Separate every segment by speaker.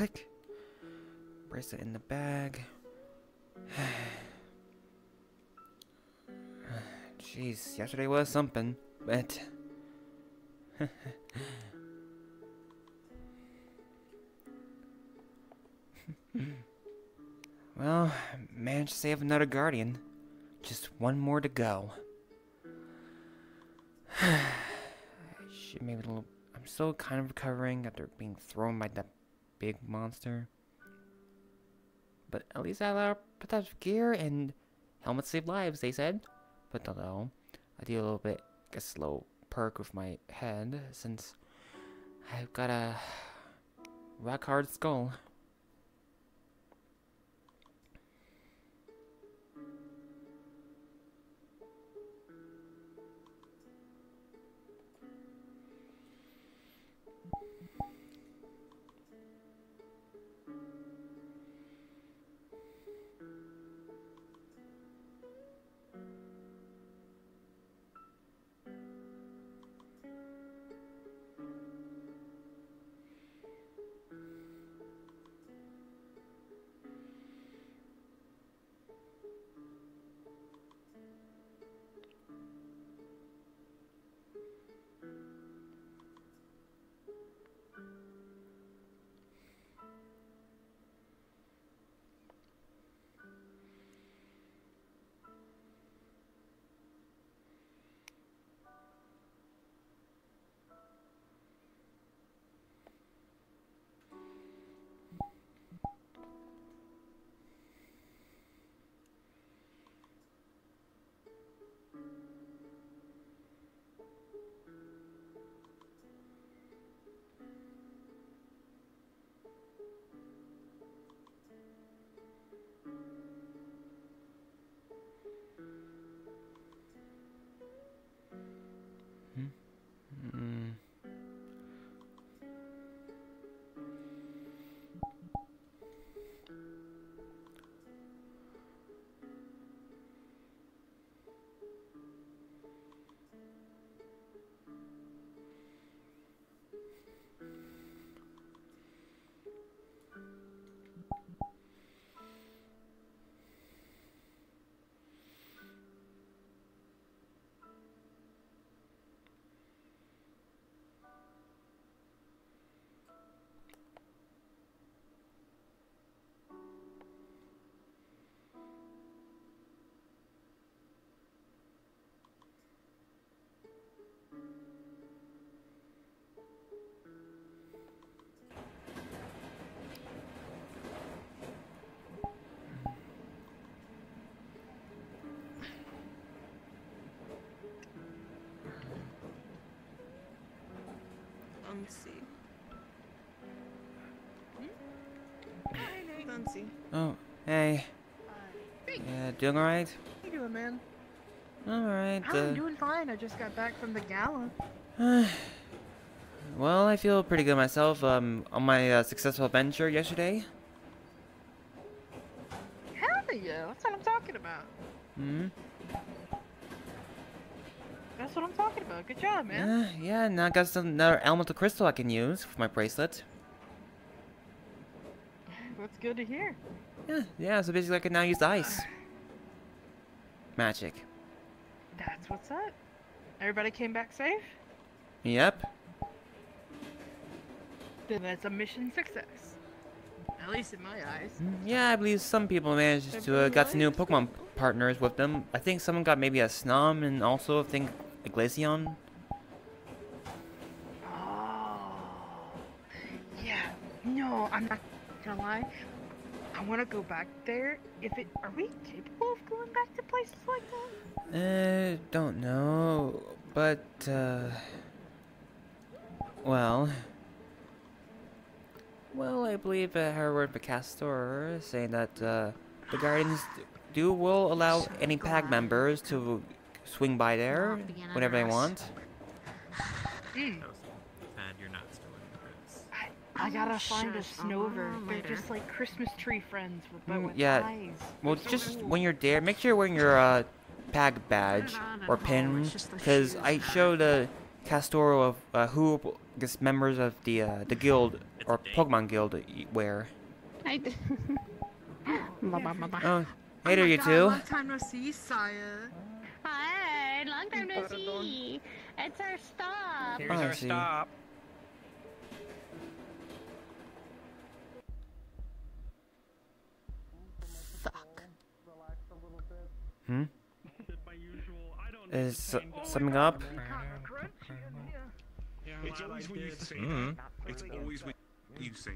Speaker 1: click. Bracelet in the bag. Jeez, yesterday was something, but... well, managed to save another guardian. Just one more to go. Maybe a little. I'm still kind of recovering after being thrown by that big monster. But at least I have a lot protective gear and helmets save lives, they said. But although I do a little bit, guess, slow perk with my head since I've got a rock hard skull.
Speaker 2: Fancy. Hmm?
Speaker 1: Oh, hey.
Speaker 2: Hey,
Speaker 1: Yeah, doing alright?
Speaker 2: how you doing, man?
Speaker 1: Alright.
Speaker 2: I'm
Speaker 1: Uh,
Speaker 2: doing fine. I just got back from the gala.
Speaker 1: well, I feel pretty good myself. Um, on my uh, successful adventure yesterday.
Speaker 2: Hell yeah, that's what I'm talking about.
Speaker 1: Hmm.
Speaker 2: That's what I'm talking about. Good job, man.
Speaker 1: Yeah, yeah. Now I got some, another elemental crystal I can use for my bracelet.
Speaker 2: That's good to hear.
Speaker 1: Yeah, yeah. So basically, I can now use ice. Magic.
Speaker 2: That's what's up. Everybody came back safe?
Speaker 1: Yep.
Speaker 2: Then that's a mission success. At least in my eyes.
Speaker 1: Mm, Yeah, I believe some people managed to uh, got some new Pokemon partners with them. I think someone got maybe a Snom and also I think a Glaceon.
Speaker 2: Oh. Yeah. No, I'm not gonna lie. I want to go back there. If it, are we capable of going back to places like that?
Speaker 1: Uh, don't know, but uh, well, well, I believe uh, Herward Picastor saying that uh, the Guardians do will allow any PAG members to swing by there whenever they want.
Speaker 2: Mm.
Speaker 3: Oh, so Thad, you're not still in the roots.
Speaker 2: I, I gotta
Speaker 4: Oh,
Speaker 2: find a
Speaker 4: shush,
Speaker 2: Snover.
Speaker 4: run
Speaker 2: They're just like Christmas tree friends with, but
Speaker 1: Mm,
Speaker 2: with
Speaker 1: yeah.
Speaker 2: eyes.
Speaker 1: Well,
Speaker 2: so
Speaker 1: just
Speaker 2: cool.
Speaker 1: when you're there, make sure you're wearing your uh, PAG badge or pin,
Speaker 4: it's just the
Speaker 1: because I
Speaker 4: that-
Speaker 1: showed uh, Castoro of uh, who I guess members of the uh, the guild or
Speaker 5: It's a date.
Speaker 1: Pokemon guild wear.
Speaker 2: I d- ba.
Speaker 1: Oh, hey there, you two.
Speaker 6: Long time no see, Saya.
Speaker 2: Hi, long time no see. It's our stop.
Speaker 1: Here's Oh, our see. stop.
Speaker 2: Fuck.
Speaker 1: Hmm. Is so- something up?
Speaker 7: It's always when you say that. It's always when you say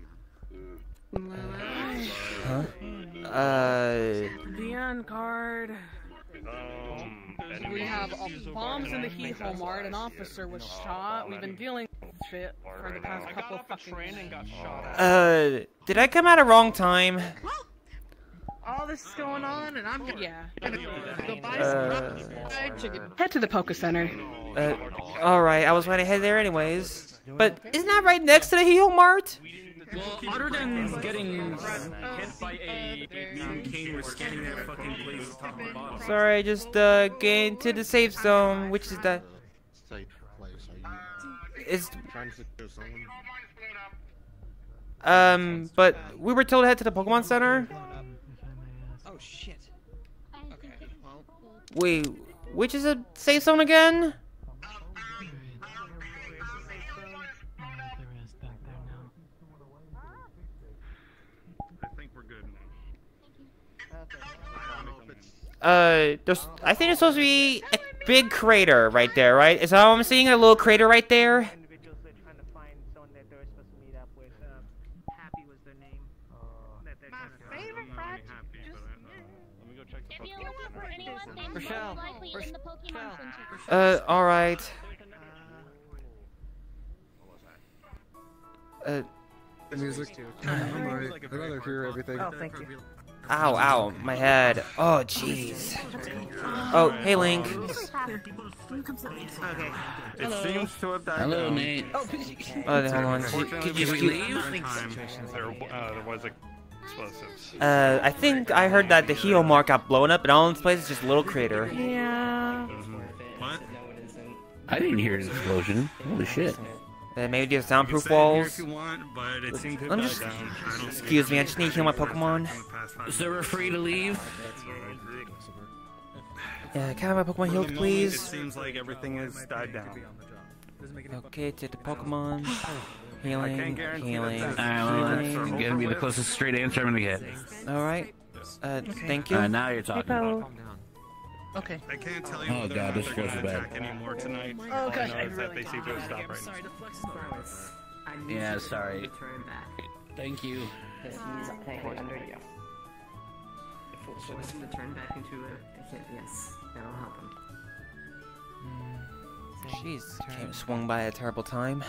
Speaker 7: that.
Speaker 1: Huh? Uh.
Speaker 8: The end card. We have bombs in the heat home. An officer was shot. We've been dealing with shit for the past couple of fucking. Train and got shot
Speaker 1: Uh. Did I come at a wrong time?
Speaker 6: All this is going on, and I'm gonna,
Speaker 8: Yeah.
Speaker 6: gonna go buy
Speaker 1: Uh.
Speaker 6: some fried chicken.
Speaker 8: Head to the Poke Center.
Speaker 1: Uh. All right. I was going to head there anyways. But isn't that right next to the Heal Mart?
Speaker 9: Well, other than getting hit by a
Speaker 7: Me and Kane were scanning that fucking place top to bottom.
Speaker 1: Sorry, just uh, getting to the safe zone, which is the
Speaker 10: Safe place. Are you
Speaker 1: is
Speaker 10: trying to secure someone?
Speaker 1: um. But we were told to head to the Pokemon Center.
Speaker 9: Oh shit.
Speaker 1: Wait, which is a safe zone again?
Speaker 7: I think we're good now.
Speaker 1: Uh, there's. I think there's supposed to be a big crater right there, right? Is that what I'm seeing? A little crater right there.
Speaker 3: individuals they're trying to find someone that they were supposed to meet up with. Um, Happy was their name. that they're
Speaker 6: My
Speaker 3: trying to find.
Speaker 6: favorite
Speaker 7: I'm
Speaker 6: fried
Speaker 7: not happy,
Speaker 6: chicken.
Speaker 7: but I-
Speaker 10: Let me go check the
Speaker 2: If you're looking for anyone, then
Speaker 9: Rochelle,
Speaker 2: most likely in the Pokemon Center.
Speaker 1: Uh, all right. Uh, the
Speaker 10: music. I'm alright. I'd rather hear everything.
Speaker 3: Oh, thank you.
Speaker 1: ow, ow, my head. Oh, jeez. Oh, hey, Link.
Speaker 3: Okay.
Speaker 7: It seems to have died
Speaker 9: Hello,
Speaker 7: down.
Speaker 9: Nate.
Speaker 1: Oh, hold on. Could, could you,
Speaker 9: Can we leave?
Speaker 7: There, uh, there was explosives.
Speaker 1: Uh, I think I heard that the Heo Mark got blown up, and all in its place is just a little crater.
Speaker 8: Yeah.
Speaker 7: What?
Speaker 9: I didn't hear an explosion. Holy shit.
Speaker 1: Uh, maybe do soundproof
Speaker 7: can stay here
Speaker 1: walls.
Speaker 7: want, but it seemed to have
Speaker 1: I'm just-
Speaker 7: down. I don't
Speaker 1: excuse me, I just need to heal my Pokemon.
Speaker 7: attacked in the past five
Speaker 9: Is there free to leave?
Speaker 1: Yeah, can I have my Pokemon healed,
Speaker 7: moment, It seems like everything has died down.
Speaker 1: Okay, take the Pokemon. Healing, healing,
Speaker 7: that
Speaker 9: Uh, well, that's gonna be the closest straight answer I'm gonna get.
Speaker 1: Alright. Uh, thank you.
Speaker 9: Uh, now you're talking.
Speaker 8: Okay.
Speaker 7: I can't tell you
Speaker 9: Oh,
Speaker 7: whether
Speaker 9: God,
Speaker 7: or not
Speaker 9: this
Speaker 7: they're
Speaker 9: goes
Speaker 7: gonna
Speaker 9: bad.
Speaker 7: anymore tonight.
Speaker 8: Oh,
Speaker 7: All I
Speaker 8: gosh,
Speaker 7: know
Speaker 8: I
Speaker 7: is that they seem to have stopped right now.
Speaker 9: Yeah, sorry. Thank you.
Speaker 11: He's technically under you. Force him to turn back into a. hit, Yes, that'll help him.
Speaker 1: Jeez, came swung by a terrible time.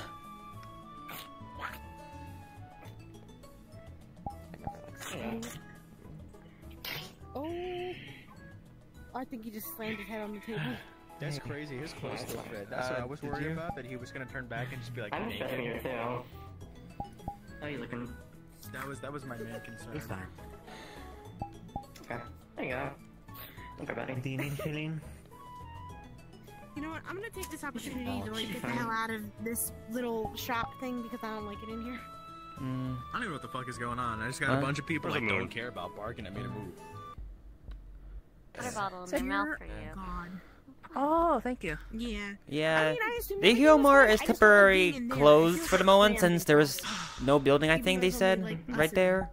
Speaker 8: Oh. I think he just slammed his head on the table.
Speaker 12: That's crazy. His clothes still fit. That's what I was worried about. That he was gonna turn back and just be like
Speaker 11: I'm
Speaker 12: naked.
Speaker 11: sitting here too. How you looking?
Speaker 12: That was that was my main concern.
Speaker 11: He's fine. Okay, there you go. Okay, buddy. Do you need healing?
Speaker 2: You know what? I'm gonna take this opportunity to like get the hell out of this little shop thing because I don't like it in here.
Speaker 1: Mm,
Speaker 12: I don't even know what the fuck is going on. I just got
Speaker 1: Huh?
Speaker 12: a bunch of people
Speaker 7: Where's
Speaker 12: like don't care about barking at me to move.
Speaker 2: Put a bottle in
Speaker 8: So
Speaker 2: my mouth for you.
Speaker 8: gone.
Speaker 3: Oh, thank you.
Speaker 2: Yeah.
Speaker 1: yeah.
Speaker 2: I mean, I
Speaker 1: The
Speaker 2: everything was
Speaker 1: is
Speaker 2: I just don't like
Speaker 1: temporary
Speaker 2: being in there. It
Speaker 1: closed for the moment since there was no building, I think they said,
Speaker 2: like,
Speaker 1: right there.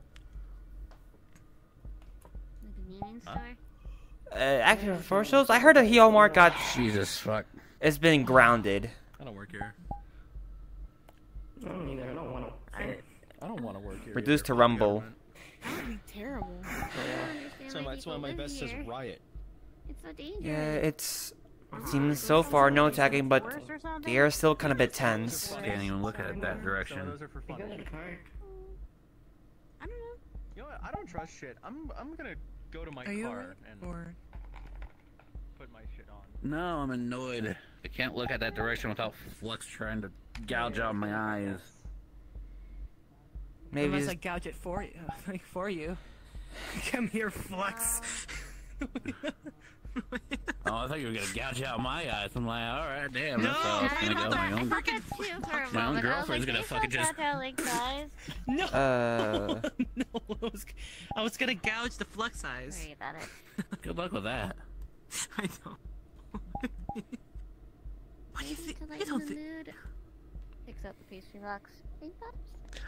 Speaker 2: The convenience store?
Speaker 1: Uh, actually, for shows, I heard a Heomar got
Speaker 9: Jesus fuck.
Speaker 1: It's been grounded.
Speaker 12: I don't work here.
Speaker 11: I don't either. I don't want to. I,
Speaker 12: I don't want to work here.
Speaker 1: Reduced to rumble.
Speaker 2: That would be terrible. I don't understand why
Speaker 12: my, that's why my
Speaker 2: live
Speaker 12: vest says riot.
Speaker 2: It's so dangerous.
Speaker 1: Yeah, it's seems so far no attacking, but the air is still kind of a bit tense.
Speaker 9: Can't even look at it that direction.
Speaker 12: those are for
Speaker 11: you
Speaker 12: fun.
Speaker 11: go to the car.
Speaker 2: I don't know.
Speaker 12: You know what? I don't trust shit. I'm I'm gonna go to my
Speaker 8: Are
Speaker 12: car and
Speaker 8: Or
Speaker 12: put my shit on.
Speaker 9: No, I'm annoyed. I can't look at that direction without Flux trying to gouge out my eyes.
Speaker 1: Maybe
Speaker 3: Unless
Speaker 1: just-
Speaker 3: I gouge it for you, like for you. Come here, Flex.
Speaker 9: Oh, I thought you were gonna gouge out my eyes. I'm like, all right, damn. That's
Speaker 3: No,
Speaker 9: how it's gonna go. My own,
Speaker 13: I thought that too
Speaker 9: my own
Speaker 13: moment. I was
Speaker 9: girlfriend's
Speaker 13: like,
Speaker 9: gonna
Speaker 13: "These
Speaker 9: fucking
Speaker 13: ones
Speaker 9: just.
Speaker 13: have to have length eyes."
Speaker 3: No.
Speaker 1: Uh.
Speaker 3: no, I was, I was gonna gouge the flux eyes.
Speaker 13: Worry about it.
Speaker 9: Good luck with that.
Speaker 3: I know. what do you think?
Speaker 13: To
Speaker 3: You don't
Speaker 13: the
Speaker 3: think?
Speaker 13: Picks up the pastry box. Pink butters.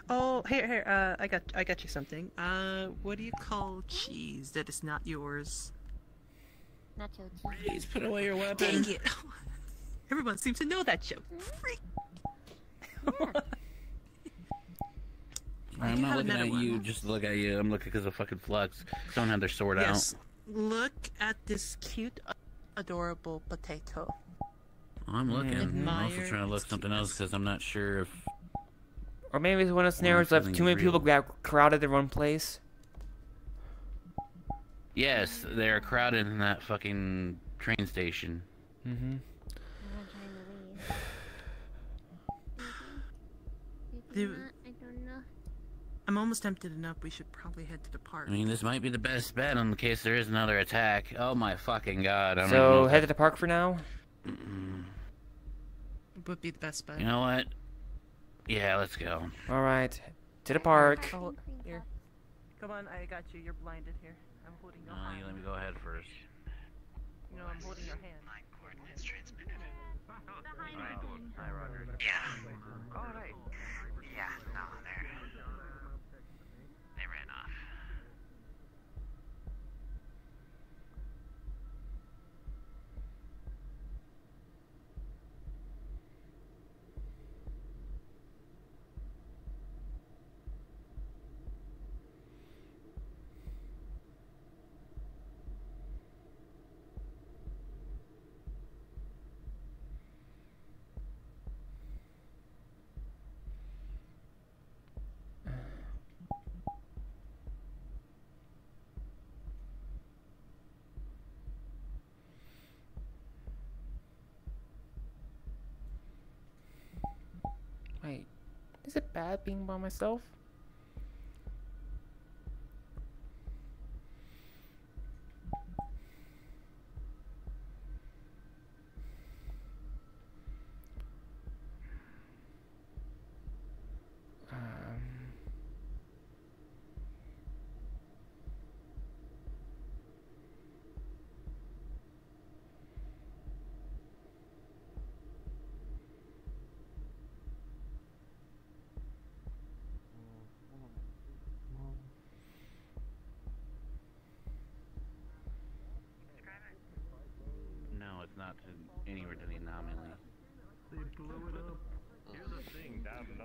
Speaker 7: Oh, here, here. Uh, I got, I got you something.
Speaker 3: Uh, what do you call cheese that is not yours?
Speaker 13: Nacho cheese.
Speaker 9: Please put away your weapon.
Speaker 3: Dang it! Everyone seems to know that joke. Freak.
Speaker 9: I'm not looking at
Speaker 3: one.
Speaker 9: you just look at you. I'm looking because of fucking flux don't have their sword
Speaker 3: Yes. Look at this cute, adorable potato.
Speaker 9: I'm looking. I'm also
Speaker 3: Admire
Speaker 9: trying to look
Speaker 3: its
Speaker 9: something else because I'm not sure if.
Speaker 1: Or maybe it's one of the scenarios of
Speaker 9: feeling
Speaker 1: too many
Speaker 9: real.
Speaker 1: people got crowded in one place.
Speaker 9: Yes, they're crowded in that fucking train station.
Speaker 1: Mm-hmm.
Speaker 13: I'm not trying to leave. Maybe
Speaker 3: Do-
Speaker 13: not. I don't know.
Speaker 3: I'm almost tempted enough. We should probably head to the park.
Speaker 9: I mean, this might be the best bet in case there is another attack. Oh my fucking god! I don't
Speaker 1: So
Speaker 9: even know
Speaker 1: head to the park for now.
Speaker 9: Mm,
Speaker 3: would be the best bet.
Speaker 9: You know what? Yeah, let's go.
Speaker 1: All right, to the park.
Speaker 3: Oh, here. Come on, I got you. You're blinded here. I'm holding your
Speaker 9: Uh,
Speaker 3: hand.
Speaker 9: you let me go ahead first.
Speaker 3: You know, I'm holding your hand.
Speaker 9: Hi, Roger.
Speaker 14: Yeah. Alright. Yeah, no, they're. They ran off.
Speaker 1: Wait, is it bad being by myself? Um,
Speaker 9: No, it's not to anywhere to the anomaly.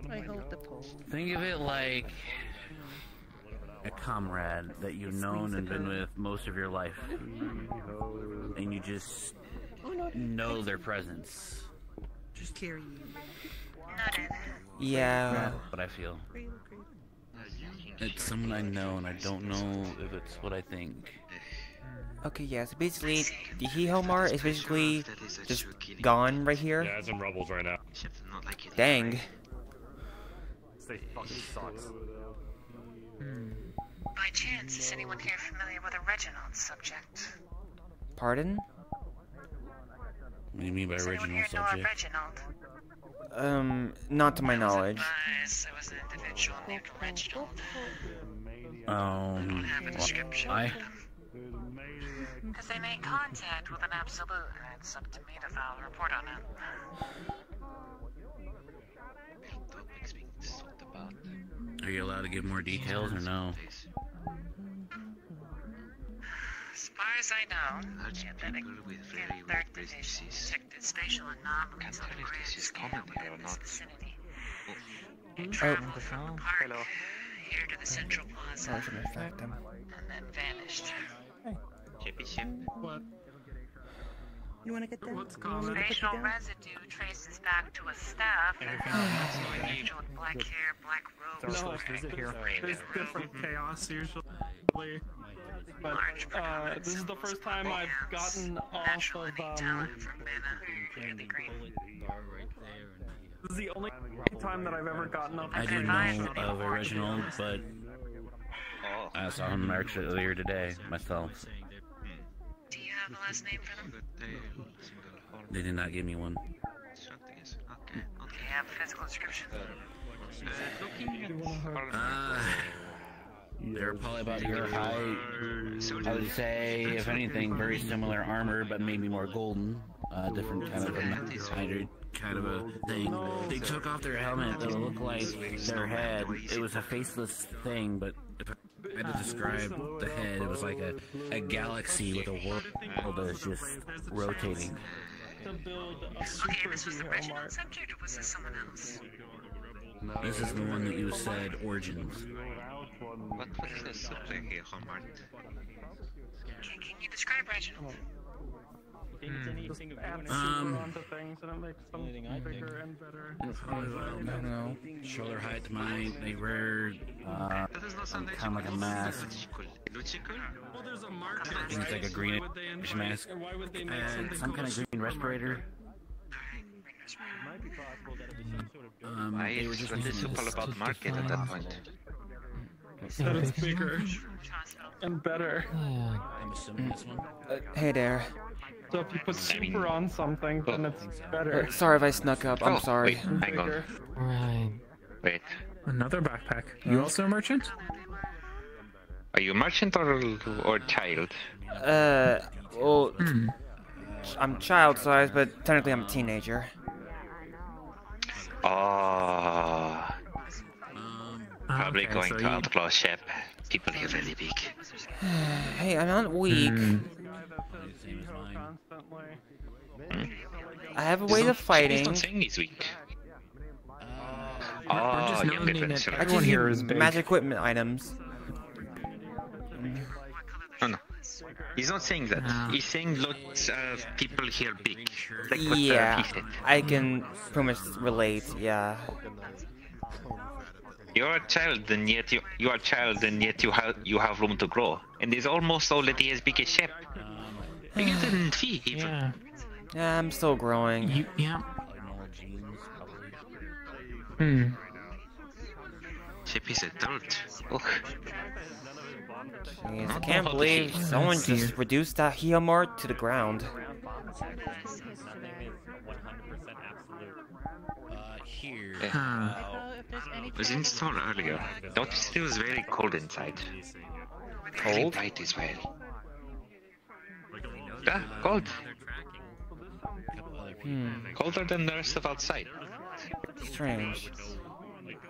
Speaker 7: I hold the pole.
Speaker 9: Think of it like a comrade that you've known and been with most of your life, and you just oh, know their presence.
Speaker 3: Just carry you.
Speaker 1: yeah.
Speaker 9: That's what I feel. It's someone I know, and I don't know if it's what I think.
Speaker 1: Okay, yeah, so basically, the Hihomar is basically just gone right here.
Speaker 15: Yeah, it's in rubbles right now.
Speaker 1: Dang.
Speaker 15: They fucking sucks.
Speaker 14: By chance, is anyone here familiar with a Reginald subject?
Speaker 1: Pardon?
Speaker 9: What do you mean by
Speaker 14: Does anyone
Speaker 9: original
Speaker 14: here know a
Speaker 9: subject?
Speaker 14: Reginald?
Speaker 1: Um, not to my knowledge.
Speaker 14: Advised there was an individual named Reginald.
Speaker 9: Um,
Speaker 14: have a description.
Speaker 9: I
Speaker 14: Because they made contact with an absolute, and it's up to me to file a report on it.
Speaker 9: are you allowed to give more details or no?
Speaker 14: As far as I know, genetic third division detected spatial anomalies on a grand scale within this vicinity. It
Speaker 1: Oh.
Speaker 14: from the park here to the central plaza,
Speaker 1: That should affect them.
Speaker 14: and then vanished.
Speaker 11: Chippy chip.
Speaker 3: What?
Speaker 7: You wanna get that?
Speaker 3: What's
Speaker 7: You want me to put you
Speaker 14: Spatial
Speaker 7: down?
Speaker 14: residue traces back to a staff and an individual with black hair, black robe,
Speaker 3: No,
Speaker 15: visit here.
Speaker 3: There's different chaos usually. But uh, this is the first time I've gotten off
Speaker 14: naturally
Speaker 3: of um.
Speaker 14: from Mana, green.
Speaker 3: This is the only time that I've ever gotten off.
Speaker 9: I do know of Reginald, but I saw him actually earlier today myself.
Speaker 14: Do you have have a last name for them?
Speaker 9: They did not give me one.
Speaker 14: Do you have physical description?
Speaker 9: Uh, they're probably about your height. I would say, if anything, very similar armor, but maybe more golden. Uh, different kind of a hybrid kind of a thing. They took off their helmet that looked like their head. It was a faceless thing, but if I had to describe the head, it was like a, a galaxy with a world that is just rotating.
Speaker 14: Okay, this was the Reginald subject, or was this someone else?
Speaker 9: This is the one that you said, Origins.
Speaker 14: What was the subject here, Hallmark? Can, can you describe Reginald?
Speaker 9: Um,
Speaker 7: things and it makes them bigger and better.
Speaker 9: I don't know. Shoulder height to mine. They wear uh, kind of like a mask.
Speaker 7: Well, there's a market.
Speaker 9: I it's like a greenish mask
Speaker 7: And why would they make
Speaker 9: and
Speaker 7: something
Speaker 9: some kind of green respirator. Um,
Speaker 14: Why
Speaker 9: they were just
Speaker 14: what is
Speaker 9: using
Speaker 14: all about market at that point?
Speaker 7: That is bigger and better.
Speaker 9: I'm assuming this one.
Speaker 1: Uh, hey there.
Speaker 7: So if you put super on something, then it's better.
Speaker 1: Uh, sorry if I snuck up. I'm
Speaker 14: Oh,
Speaker 1: sorry.
Speaker 14: Wait, hang on.
Speaker 12: Right.
Speaker 14: Wait.
Speaker 7: Another backpack. You also a merchant?
Speaker 14: Are you a merchant or or child?
Speaker 1: Uh, well, I'm child size, but technically I'm a teenager.
Speaker 14: Oh. Probably
Speaker 7: okay,
Speaker 14: going
Speaker 7: so
Speaker 14: to
Speaker 7: you-
Speaker 14: outlaw ship. People here very big.
Speaker 1: hey, I'm not weak. I have a way of fighting.
Speaker 14: He's not saying he's weak.
Speaker 7: We're
Speaker 14: Oh,
Speaker 7: just
Speaker 14: younger
Speaker 7: nominating
Speaker 14: than
Speaker 7: it.
Speaker 1: I just
Speaker 7: here
Speaker 1: use
Speaker 7: is big.
Speaker 1: magic equipment items.
Speaker 14: No, no. He's not saying that.
Speaker 7: Ah.
Speaker 14: He's saying lots of people here big. Like uh,
Speaker 1: Yeah. I can pretty much relate. Yeah.
Speaker 14: You're a child, and yet you you are a child, and yet you have you have room to grow. And he's almost already as big as Shep. Bigger than Fee, even.
Speaker 7: Yeah.
Speaker 1: Yeah, I'm still growing.
Speaker 7: You, yeah. Hmm.
Speaker 14: Shep is adult. Ugh.
Speaker 1: Jeez, I can't believe someone
Speaker 7: Let's see.
Speaker 1: just reduced that Heomart to the ground.
Speaker 9: Uh, here.
Speaker 14: Yeah.
Speaker 7: Huh.
Speaker 14: It was installed earlier. Noticed it was very cold inside. Very
Speaker 1: Cold?
Speaker 14: bright as well. Yeah, cold.
Speaker 1: Hmm,
Speaker 14: Colder than the rest of outside.
Speaker 1: strange.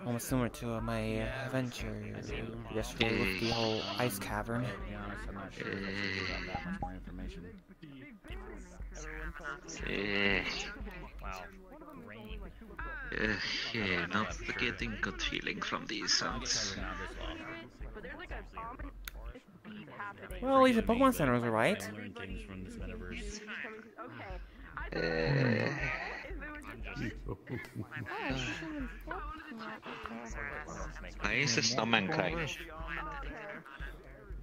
Speaker 1: Almost similar to uh, my uh, adventure yesterday with the whole ice cavern.
Speaker 9: To be honest, not sure if I can give out that much more information.
Speaker 14: Eh, yeah, not getting good feeling from these sounds.
Speaker 1: Well, at least the Pokemon Center was alright.
Speaker 9: I learned things from this metaverse.
Speaker 14: Eh, why is the snowman crying?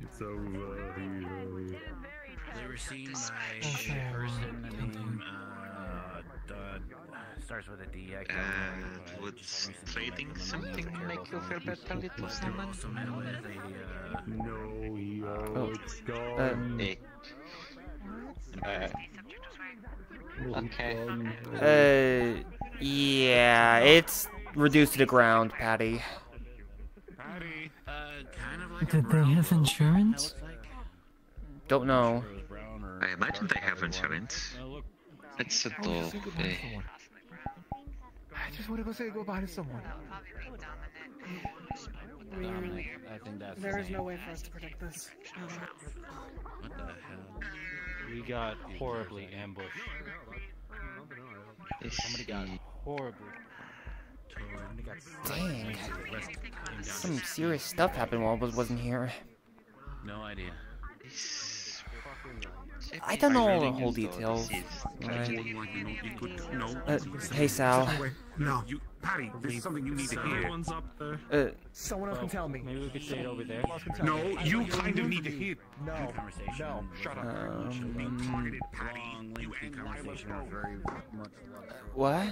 Speaker 15: It's over here.
Speaker 9: They were seen by a person named, uh, Dud- starts with a D. I can't remember, I
Speaker 14: would
Speaker 9: just recently
Speaker 14: trading something
Speaker 9: them.
Speaker 14: make you feel better, little
Speaker 9: But they
Speaker 14: snowman?
Speaker 9: also met with a, uh,
Speaker 15: No, yo,
Speaker 1: Oh,
Speaker 15: it's gone.
Speaker 14: Eh. Uh, okay.
Speaker 1: Uh, yeah, it's reduced to the ground, Patty.
Speaker 9: Patty. Uh, kind of like
Speaker 12: Did they have insurance?
Speaker 9: like.
Speaker 1: Don't know.
Speaker 9: It was brown or-
Speaker 14: I imagine they have insurance. It's a dog.
Speaker 16: I just want to go say goodbye to someone.
Speaker 9: Dominic, I think that's
Speaker 8: There
Speaker 9: his
Speaker 8: is no way for us to predict this.
Speaker 9: What the hell?
Speaker 17: We got horribly ambushed. Somebody got horribly.
Speaker 1: Dang. Some serious stuff happened while I wasn't here.
Speaker 9: No idea.
Speaker 1: I don't know all the whole details. Right.
Speaker 9: you like to know the good- No.
Speaker 1: Uh, hey Sal,
Speaker 12: No. You, Patty, this is something you need to hear.
Speaker 18: Someone's up there.
Speaker 1: Uh,
Speaker 7: Someone else can tell me.
Speaker 18: Maybe we could stay over there.
Speaker 12: No, you kind of need to hear.
Speaker 7: No. No.
Speaker 12: Shut up.
Speaker 1: Um,
Speaker 12: Being targeted, Patty.
Speaker 9: Long, lengthy conversation with very much
Speaker 1: What?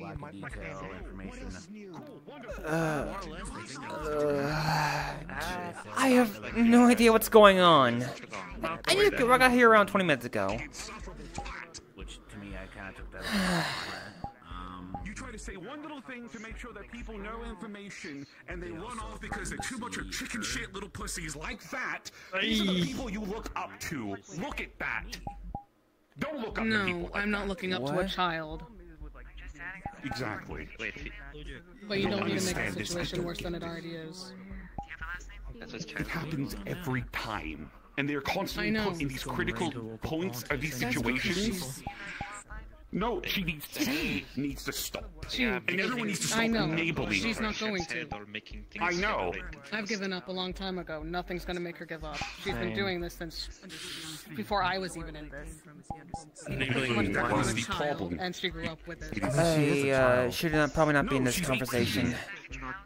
Speaker 9: lack of detail, information.
Speaker 1: Uh, uh, I have no idea what's going on. I just got here around 20 minutes ago.
Speaker 9: Which to me, I kind of took that. as um,
Speaker 12: You try to say one little thing to make sure that people know information, and they run off because they're too much of chicken shit little pussies like that. These are the people you look up to. Look at that. Don't look up to people
Speaker 8: No,
Speaker 12: like
Speaker 8: I'm not
Speaker 12: that.
Speaker 8: looking up to a child.
Speaker 12: Exactly.
Speaker 8: But you
Speaker 12: don't
Speaker 8: don't need to make the situation worse than it already is.
Speaker 12: It happens every time. And they're constantly put in these critical points of these situations. No, she needs to, she needs to stop.
Speaker 8: She-
Speaker 12: and everyone needs to stop
Speaker 8: I know.
Speaker 12: enabling
Speaker 8: She's
Speaker 12: her.
Speaker 8: not going to.
Speaker 12: I know.
Speaker 8: I've given up a long time ago. Nothing's gonna make her give up. She's been doing this since before I was even in this.
Speaker 12: Enabling
Speaker 8: When
Speaker 12: was
Speaker 8: was
Speaker 12: the problem.
Speaker 8: and she grew up with it.
Speaker 1: I uh, should not, probably not be in this conversation.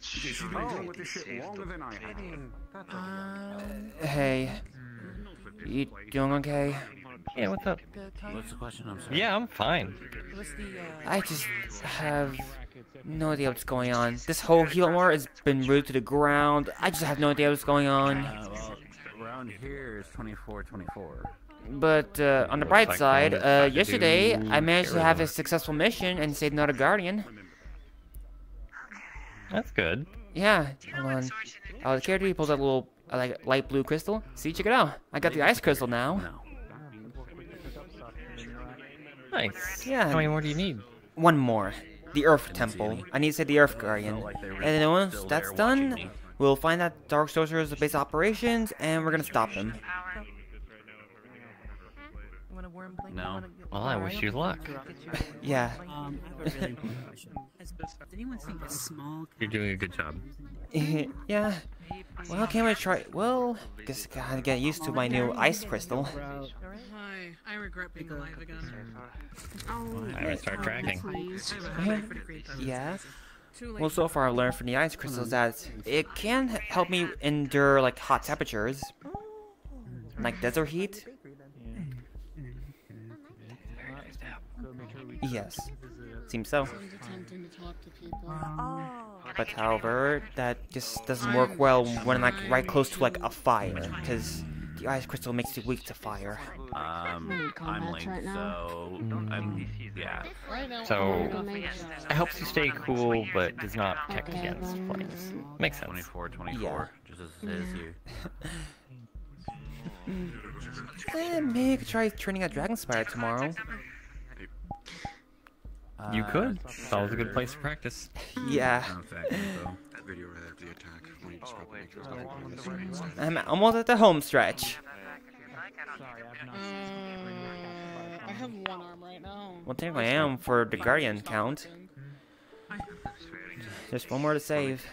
Speaker 12: She's been dealing with this shit longer than I have.
Speaker 1: Hey, you doing okay?
Speaker 19: Yeah, what's up?
Speaker 9: what's the question? I'm sorry.
Speaker 19: Yeah, I'm fine.
Speaker 1: I just have no idea what's going on. This whole heal war has been rooted to the ground. I just have no idea what's going on.
Speaker 9: Uh, well, around here is 24, 24.
Speaker 1: But uh, on the bright
Speaker 19: like
Speaker 1: side, uh, yesterday I managed to have a successful mission and save another guardian.
Speaker 19: That's good.
Speaker 1: Yeah, hold on. Uh, the character pulls out a little uh, like light blue crystal. See, check it out. I got the ice crystal now.
Speaker 19: Nice.
Speaker 1: Yeah.
Speaker 19: How many more do you need?
Speaker 1: One more. The Earth Temple. I need to save the Earth Guardian. And then once that's done, we'll find that Dark Sorcerer's base operations, and we're gonna stop him.
Speaker 9: No.
Speaker 19: Well, I wish you luck.
Speaker 1: Yeah.
Speaker 20: Um, I have a really important question. Has, has anyone seen a small
Speaker 19: You're doing a good job.
Speaker 1: yeah. Well, can we try? Well, guess I gotta get used to my new ice crystal.
Speaker 8: Hi, I regret being alive again.
Speaker 19: I gotta start oh, tracking.
Speaker 1: Yeah.
Speaker 8: Too late.
Speaker 1: Well, so far I've learned from the ice crystals that it can help me endure like hot temperatures, like desert heat. Yes, seems so.
Speaker 8: She's attempting to talk to people.
Speaker 1: But however, that just doesn't work well when I'm like right close to like a fire, because the ice crystal makes you weak to fire.
Speaker 9: Um, I'm late, so I'm yeah.
Speaker 19: So,
Speaker 8: I'm gonna make
Speaker 19: it helps you stay cool, but does not protect against flames. Makes sense.
Speaker 9: 24, 24, just as it says here.
Speaker 1: Eh, maybe I could try training at Dragonspire tomorrow.
Speaker 19: You
Speaker 9: Uh,
Speaker 19: could. It's always a good place to practice.
Speaker 1: Yeah.
Speaker 12: That video right after the attack. When he described the nature of the
Speaker 1: I'm almost at the home stretch.
Speaker 8: Uh, I have one arm right now.
Speaker 1: Well, technically I am for the Guardian count. Just one more to save.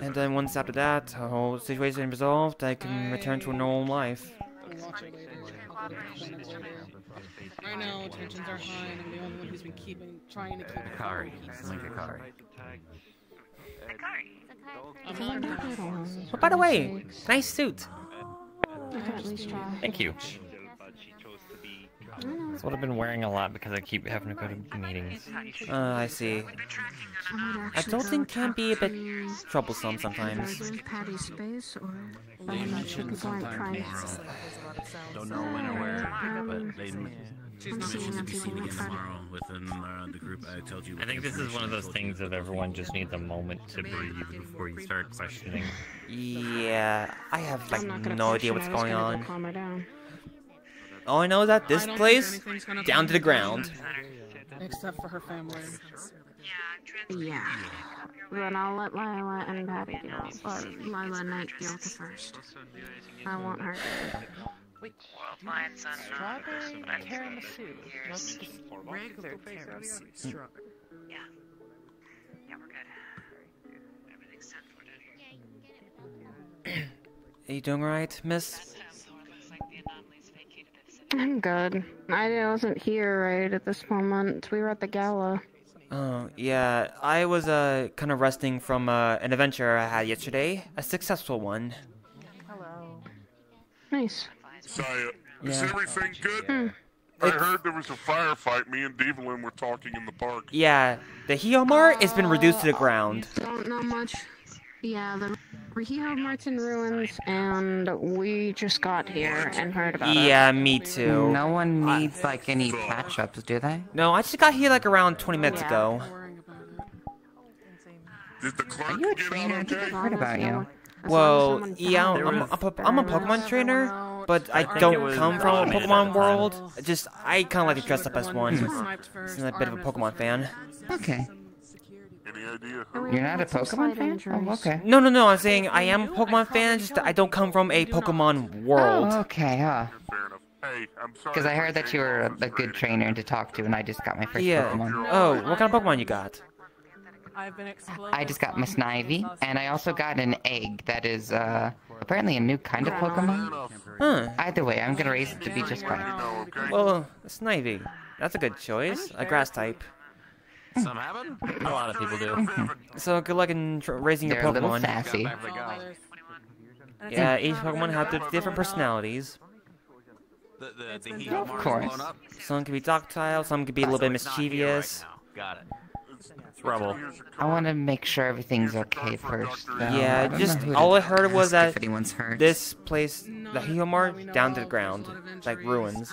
Speaker 1: And then once after that, the whole situation is resolved, I can return to a normal life.
Speaker 8: I'll watch it later. I'll put it in the corner. Right now, tensions are high, and I'm the only one who's been keeping, trying to keep it
Speaker 9: Akari. Link Akari.
Speaker 8: I'm not doing so.
Speaker 1: Oh, by the way, nice suit.
Speaker 19: Thank you. That's what I've been wearing a lot because I keep having to go to meetings.
Speaker 1: Uh, I see. Adulting can be a bit troublesome sometimes.
Speaker 4: Patty's space,
Speaker 9: They
Speaker 4: I'm not
Speaker 9: mentioned
Speaker 4: sure
Speaker 9: sometime
Speaker 4: trying
Speaker 9: tomorrow. Don't know when or where, but they
Speaker 4: I'm
Speaker 9: mentioned
Speaker 4: seeing
Speaker 9: to be seen again tomorrow within uh, the group. I told you.
Speaker 19: I think this is one of those things that everyone just needs a moment to breathe before you start questioning.
Speaker 1: Yeah, I have like
Speaker 4: I'm not gonna
Speaker 1: no idea what's going
Speaker 4: gonna go
Speaker 1: on.
Speaker 4: Calm.
Speaker 1: All I know is that this
Speaker 8: I don't think
Speaker 1: place
Speaker 8: anything's
Speaker 1: down to the ground.
Speaker 8: Except for her family.
Speaker 4: Yeah. Then I'll let Lila and Patty deal, or Lila and Nate deal with first. I want her to.
Speaker 14: World lines on
Speaker 18: Strawberry tiramisu, not
Speaker 14: years.
Speaker 18: just regular tiramisu. Strawberry.
Speaker 14: Yeah. Yeah, we're good. Everything's set for dinner.
Speaker 1: Are you doing right, miss?
Speaker 4: I'm good. I wasn't here right at this moment. We were at the gala.
Speaker 1: Oh, yeah. I was uh kind of resting from uh, an adventure I had yesterday. A successful one.
Speaker 2: Hello.
Speaker 4: Nice.
Speaker 21: Saya, is
Speaker 1: Yeah.
Speaker 21: everything good? I heard there was a firefight. Me and Devlin were talking in the park.
Speaker 1: Yeah, the Heomart has been reduced to the ground.
Speaker 4: Don't know much. Yeah, the Rehab Martin ruins, and we just got here and heard about it.
Speaker 1: Yeah, me too.
Speaker 22: No one needs like any patch-ups, do they?
Speaker 1: No, I just got here like around 20 minutes
Speaker 4: Yeah.
Speaker 1: ago.
Speaker 21: Did the clerk
Speaker 22: Are you a trainer? I think I've heard about you.
Speaker 1: Well, yeah, I'm. I'm, a, I'm a Pokemon trainer, but I don't come from a Pokemon
Speaker 7: at the
Speaker 1: world. Just I kind of like to dress up as one. Since I'm a bit of a Pokemon fan.
Speaker 22: Okay.
Speaker 21: Any idea who?
Speaker 22: You're not a Pokemon fan? Oh, okay.
Speaker 1: No, no, no. I'm saying I am a Pokemon fan. Just I don't come from a Pokemon world.
Speaker 22: Oh, okay, huh.
Speaker 21: Fair enough. Hey, I'm.
Speaker 22: Because I heard that you were a, a good trainer to talk to, and I just got my first
Speaker 1: Yeah.
Speaker 22: Pokemon.
Speaker 1: Oh, what kind of Pokemon you got?
Speaker 8: I've been exploded.
Speaker 22: I just got Miss Snivy, and I also got an egg that is uh apparently a new kind of Pokemon.
Speaker 1: Huh.
Speaker 22: Either way, I'm gonna raise it to be just fine.
Speaker 1: Well, Snivy. That's a good choice. A grass type.
Speaker 9: Some happen. A lot of people do.
Speaker 1: So good luck in raising your
Speaker 22: They're a little
Speaker 1: Pokemon.
Speaker 22: sassy.
Speaker 1: Yeah, each Pokemon have different personalities.
Speaker 9: The the the heat
Speaker 22: Of course.
Speaker 1: Some can be docile, some can be a little bit
Speaker 9: It's not here right
Speaker 1: mischievous.
Speaker 9: Got it. It's rubble.
Speaker 22: I want to make sure everything's okay first. Though.
Speaker 1: Yeah,
Speaker 22: don't
Speaker 1: just
Speaker 22: know who to
Speaker 1: all I heard was that
Speaker 22: if anyone's hurt.
Speaker 1: this place, the Heomart, down to the ground, like ruins.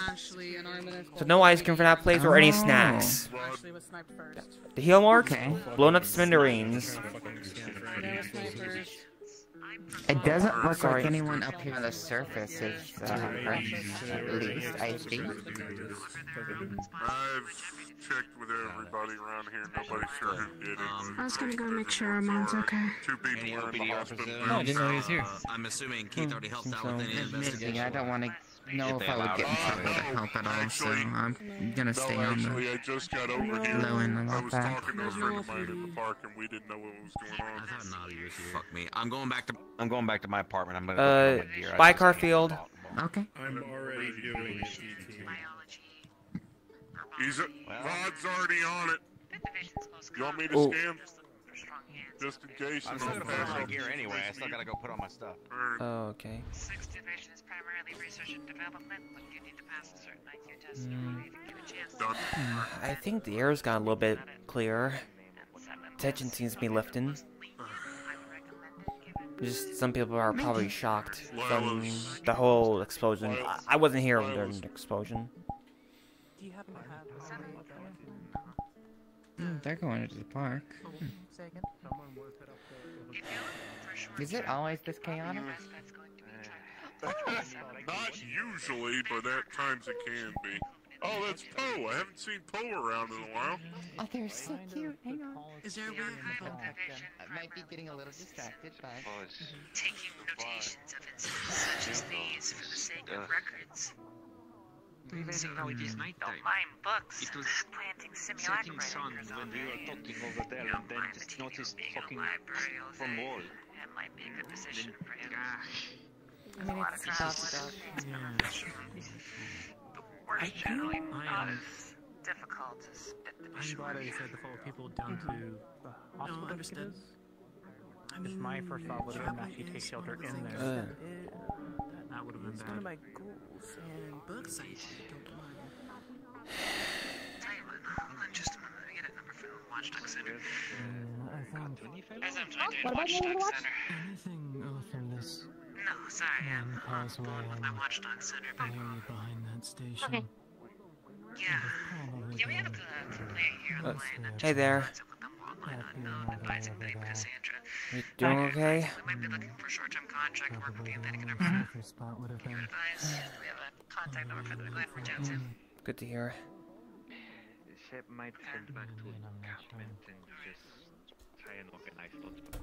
Speaker 1: So no ice cream for that place or any
Speaker 22: Oh.
Speaker 1: snacks.
Speaker 8: Ashley was sniped first.
Speaker 1: The Heomart,
Speaker 22: Okay.
Speaker 1: blown up to smithereens.
Speaker 8: There was snipers.
Speaker 22: It doesn't look
Speaker 1: Sorry.
Speaker 22: like anyone up here on the surface is uh, hurt. At least I think.
Speaker 21: I've checked with everybody around here. Nobody's sure who did it.
Speaker 4: Um, I was gonna go make sure Amon's okay.
Speaker 21: Two people are in the hospital.
Speaker 9: Oh, I didn't know he was here. Uh, I'm assuming Keith hmm. already helped out with any investigation.
Speaker 22: I don't want to know
Speaker 9: If
Speaker 22: if I would get in trouble to help at all, so I'm gonna
Speaker 21: No,
Speaker 22: stay on
Speaker 21: actually,
Speaker 22: the
Speaker 21: I just got over here.
Speaker 22: low end
Speaker 21: I was
Speaker 22: that.
Speaker 21: talking to a friend of mine in the park, and we didn't know what was going on.
Speaker 9: I thought Naughty was here. Fuck me. I'm going back to I'm going back to my apartment. I'm gonna go
Speaker 1: Uh,
Speaker 9: put my gear. I
Speaker 1: by Carfield.
Speaker 22: Okay.
Speaker 15: I'm already doing it.
Speaker 21: He's a, Rod's already on it. You want me to
Speaker 1: Oh.
Speaker 21: scan? Just in case.
Speaker 9: I'm still gonna put on
Speaker 21: pass
Speaker 9: my gear anyway. I still gotta go put on my stuff.
Speaker 1: Oh, okay.
Speaker 14: Sixth division is primarily research and development, but you need to pass a certain IQ test
Speaker 1: Mm.
Speaker 14: before you a chance.
Speaker 21: Done.
Speaker 1: I think the air's got a little bit clearer. Tension seems to be lifting. Just some people are probably shocked from the whole explosion. I, I wasn't here during the explosion.
Speaker 8: Do you happen to have
Speaker 22: Mm, they're going to the park. Hmm.
Speaker 8: Say again?
Speaker 22: Is it always this chaotic?
Speaker 21: Not usually, but at times it can be. Oh, that's Poe. I haven't seen Poe around in a while.
Speaker 22: Oh, they're so cute. Hang on.
Speaker 14: Is there a way I
Speaker 22: I might be getting a little distracted, but.
Speaker 14: taking notations of incidents such as these for the sake of records? So
Speaker 23: now it is night
Speaker 14: don't mind books,
Speaker 23: It was
Speaker 14: planting
Speaker 23: setting sun when we were talking over there, and then just noticed fucking from wall.
Speaker 14: It might be a good position for him.
Speaker 8: I mean, it's about
Speaker 14: But worse generally not as difficult as bit the
Speaker 7: I'm glad I said to follow people down to the hospital. I think it is. If my first thought would have been to actually take shelter in there,
Speaker 1: Uh.
Speaker 7: that would have been
Speaker 3: It's one of my goals and books I don't mind.
Speaker 14: Tell you what, hold on just a minute. I get a number for the Watchdog Center. As I'm trying to Watchdog Center.
Speaker 24: Anything else on this?
Speaker 14: No, sorry, I'm on the phone with my Watchdog Center, but
Speaker 24: area behind that station.
Speaker 14: Okay. yeah. Yeah, we have a player here
Speaker 1: Uh,
Speaker 14: online. I'm
Speaker 1: hey there.
Speaker 14: Online unknown advising Billy Cassandra.
Speaker 1: You doing okay?
Speaker 14: We might be looking for short-term contract work with the Atlantic
Speaker 24: The
Speaker 14: Enterprise.
Speaker 24: spot would have
Speaker 14: Can you
Speaker 24: been.
Speaker 14: advise? We have a contact number for the Glen reach out to.
Speaker 1: Good to hear.
Speaker 23: The ship might send back to encampment and just try and organize lots of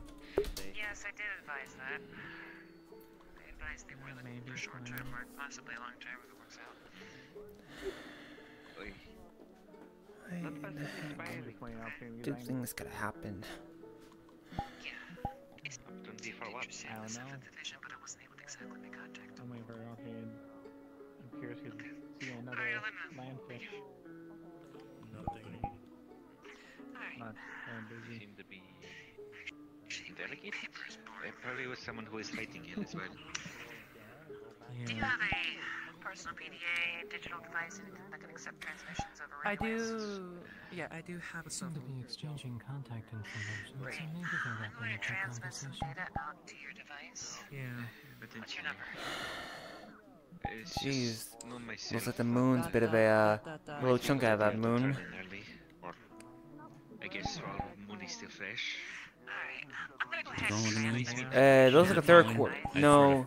Speaker 14: Yes, I did advise that. They advised they were looking for short-term work, possibly long-term if it works out.
Speaker 1: Good things could have happened.
Speaker 23: Opportunity for what?
Speaker 7: I don't know.
Speaker 14: Division, but I wasn't able to exactly make contact.
Speaker 7: I'm waiting for it. I'm curious to see another lionfish.
Speaker 14: Alright,
Speaker 7: not uh, busy.
Speaker 23: Seem to be delegated. Uh, probably with someone who is fighting it as well.
Speaker 14: Do you have a personal PDA digital device that can accept transmissions over
Speaker 3: I do. Yeah, I do have a
Speaker 24: Seem to
Speaker 3: cell.
Speaker 24: be exchanging contact information, so maybe
Speaker 14: I'm going to transmit some data out to your device.
Speaker 3: Yeah.
Speaker 14: What's your number?
Speaker 23: It's
Speaker 1: Jeez.
Speaker 23: just not myself.
Speaker 1: Looks like the moon's a bit of a uh, little chunk out of that moon.
Speaker 23: Or I guess while moon is still fresh.
Speaker 1: Uh, it looks like a third quarter. No,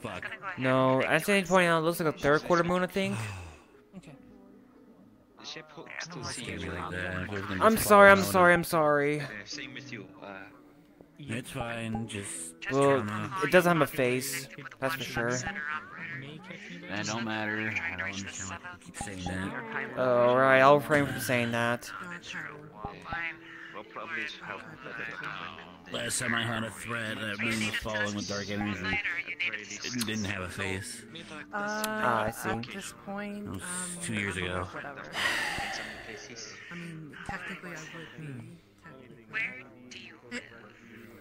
Speaker 1: no. As Anthony pointing out, it looks like a third quarter moon, I think.
Speaker 23: The ship hopes to see
Speaker 9: Scare
Speaker 23: you.
Speaker 9: me like that. If it was gonna be
Speaker 1: I'm sorry, I'm sorry, I'm sorry.
Speaker 23: Uh, same with you. Uh,
Speaker 9: It's fine, just
Speaker 1: Well, it doesn't have a face, that's for sure.
Speaker 9: That don't matter. I don't understand why people keep saying that.
Speaker 1: Alright, I'll refrain from saying that.
Speaker 23: Well, probably is how
Speaker 9: Last time I had a threat, that moon was falling with dark energy. It didn't have a face.
Speaker 3: Uh,
Speaker 1: Ah, I see.
Speaker 3: At this point, um,
Speaker 9: two years ago.
Speaker 3: Whatever. I mean, technically, I would be.
Speaker 14: Where do you live?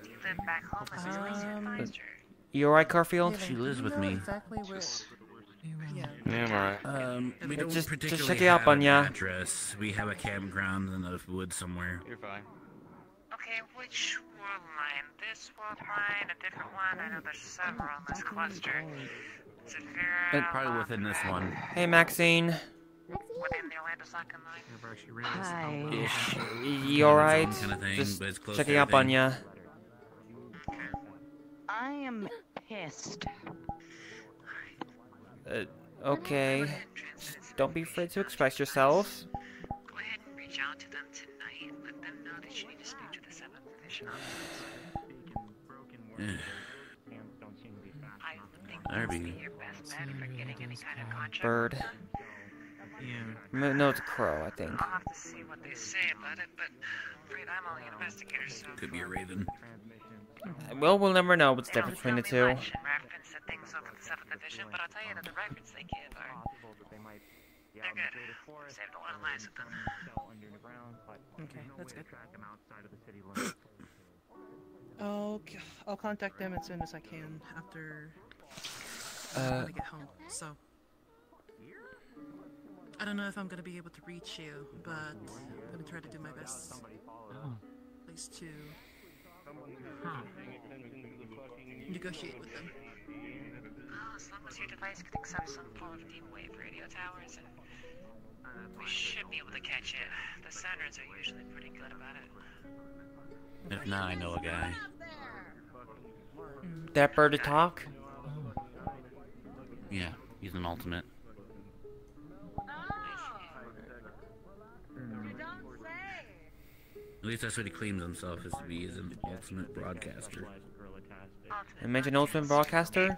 Speaker 14: Do you live back home as a police
Speaker 3: Um.
Speaker 1: You alright, Carfield?
Speaker 9: She lives with me.
Speaker 3: Exactly where. Yeah.
Speaker 9: Yeah, I'm alright. Um, we don't
Speaker 1: Just- just
Speaker 9: particularly
Speaker 1: checking up
Speaker 9: have
Speaker 1: on
Speaker 9: an
Speaker 1: ya.
Speaker 9: address. We have a campground in the woods somewhere.
Speaker 23: You're fine.
Speaker 14: Okay, which world line? This world line, a different one? I know there's several in this cluster. Is it Vera?
Speaker 9: Probably within this one.
Speaker 1: Hey, Maxine.
Speaker 14: Within the Orlando Second line?
Speaker 4: Hi.
Speaker 9: Ish.
Speaker 1: You alright?
Speaker 9: Kind of thing,
Speaker 1: Just
Speaker 9: but it's close
Speaker 1: checking up on
Speaker 9: everything.
Speaker 1: ya.
Speaker 4: I am pissed.
Speaker 1: Uh, okay. Just don't be afraid to express yourself.
Speaker 14: Go ahead and reach out to them tonight. Let them know that you need to speak to the 7th Division officers. I think
Speaker 9: That'd
Speaker 14: this
Speaker 9: be-
Speaker 14: be your best bet for getting any kind of contract.
Speaker 1: Bird. No, no, it's a crow, I think.
Speaker 14: I'll have to see what they say about it, but I'm afraid I'm only an investigator, so...
Speaker 9: Could be a raven.
Speaker 1: Uh, well, we'll never know what's
Speaker 14: They don't
Speaker 1: different between the
Speaker 14: tell me
Speaker 1: two.
Speaker 14: much, and Rathbun said things over the 7th Division, but I'll tell you that the records they give are... They're good. Saved a lot of lives with them.
Speaker 3: Okay, that's good. I'll, I'll contact them as soon as I can after
Speaker 1: Uh,
Speaker 3: I get home. So I don't know if I'm gonna be able to reach you, but I'm gonna try to do my best. At least to negotiate with them.
Speaker 14: Well, as long as your device can accept some form of deep wave radio towers, and we should be able to catch it. The centers are usually pretty good about it.
Speaker 9: If not, I know a guy.
Speaker 1: That bird to talk?
Speaker 9: Yeah, he's an ultimate. At least that's what he claims himself is to be, is an ultimate broadcaster.
Speaker 1: I mentioned Ultimate Broadcaster?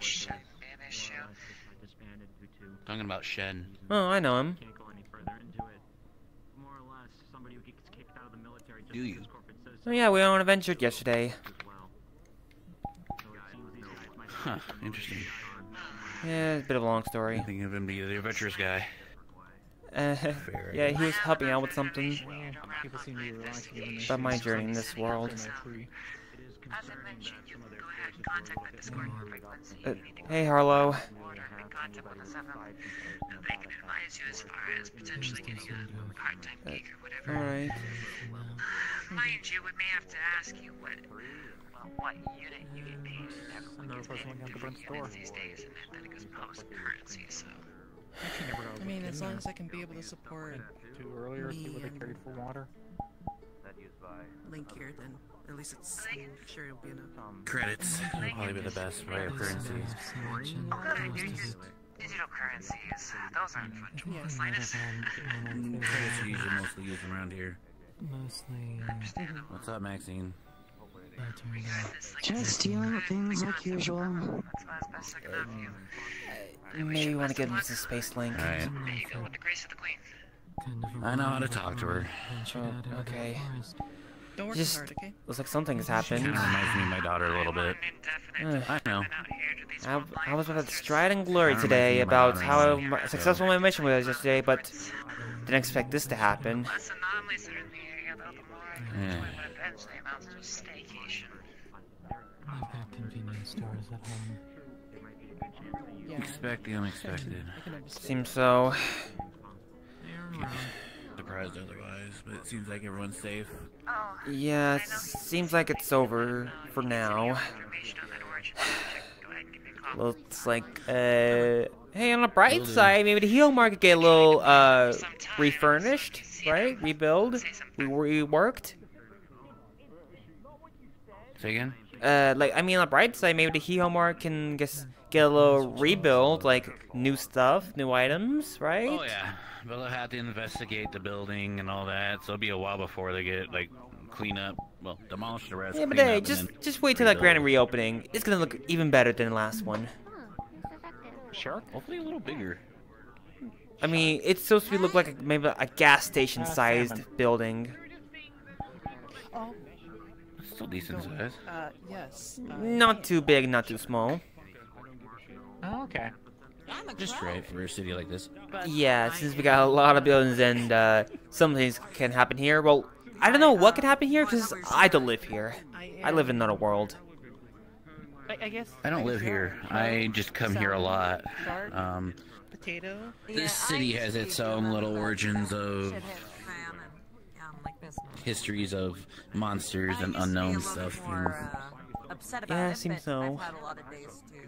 Speaker 9: Talking about Shen.
Speaker 1: Oh, I know him.
Speaker 9: Do you?
Speaker 1: Oh yeah, we went on an adventure yesterday.
Speaker 9: Huh, interesting.
Speaker 1: Yeah, it's a bit of a long story.
Speaker 9: I think of him be the adventurous guy.
Speaker 1: Uh, yeah, he was helping out with something
Speaker 7: People seem to be relaxing when they
Speaker 1: about my journey in this world.
Speaker 14: As I mentioned, you can go ahead and contact the Discord frequency.
Speaker 1: Uh,
Speaker 14: You need to go
Speaker 1: hey, Harlow.
Speaker 14: the order and make contact with the 7th. And they can advise you as far as potentially getting a part-time gig or whatever.
Speaker 1: Alright.
Speaker 14: Mind you, we may have to ask you what, well, what unit you get paid. Everyone gets paid in different units these days, and then it goes post currency, so...
Speaker 3: I mean, as long as I can be able to support
Speaker 7: Too early or see
Speaker 3: me
Speaker 7: what they
Speaker 3: and
Speaker 7: carried for water.
Speaker 3: Link here, then at least it's I'm sure it'll be enough.
Speaker 9: Credits. That'll probably be the best way of currency.
Speaker 14: Digital currencies, those aren't fungible in the.
Speaker 9: Mm, Credits are usually mostly used around here.
Speaker 24: Mostly.
Speaker 9: What's up, Maxine?
Speaker 4: Just dealing with things like usual.
Speaker 14: That's why it's best I can help you.
Speaker 1: Maybe you want to get him to Space Link.
Speaker 9: Alright.
Speaker 14: There you go, with the grace of the Queen.
Speaker 9: I know how to talk to her.
Speaker 1: Oh, okay.
Speaker 3: Don't
Speaker 1: Just
Speaker 3: hard, okay?
Speaker 1: looks like something's
Speaker 9: Kind
Speaker 1: happened.
Speaker 9: of reminds me of my daughter a little bit.
Speaker 1: Uh,
Speaker 9: I know.
Speaker 1: I, I was about to stride and glory today about how
Speaker 9: anymore,
Speaker 1: successful my mission was yesterday, but didn't expect this to happen.
Speaker 9: Yeah.
Speaker 14: What eventually amounts to a staycation.
Speaker 24: I've got convenience stores at home.
Speaker 9: Expect the unexpected.
Speaker 1: Seems so.
Speaker 9: Surprised otherwise, but it seems like everyone's safe.
Speaker 1: Yeah, it seems like it's over for now. Looks like, uh, hey, on the bright side, maybe the heel market get a little, uh, refurnished, right? Rebuild, re- reworked.
Speaker 9: Say again?
Speaker 1: Uh, like, I mean, on the bright side, maybe the heel market can just get a little rebuild, like new stuff, new items, right?
Speaker 9: Oh yeah, but they'll have to investigate the building and all that, so it'll be a while before they get like clean up, well, demolish the rest.
Speaker 1: Yeah, but
Speaker 9: clean
Speaker 1: hey, just just wait till that
Speaker 9: rebuild.
Speaker 1: grand reopening. It's gonna look even better than the last one.
Speaker 9: Sure. Hopefully a little bigger.
Speaker 1: I mean, it's supposed to be look like a, maybe a gas station sized building.
Speaker 9: Still decent size.
Speaker 7: uh, yes. Uh,
Speaker 1: Not too big, not too small.
Speaker 7: Oh, okay.
Speaker 9: Just right for a city like this.
Speaker 1: Yeah, since we got a lot of buildings and uh, some things can happen here. Well, I don't know what can happen here because I don't live here. I live in another world.
Speaker 7: I, I guess.
Speaker 9: I don't live here. I just come here a lot. Um,
Speaker 7: Potato.
Speaker 9: this city has its own little origins of histories of monsters and unknown stuff. you uh, know.
Speaker 25: upset
Speaker 1: Yeah,
Speaker 25: about
Speaker 1: it
Speaker 25: it,
Speaker 1: seems so.
Speaker 25: I've had a lot of days to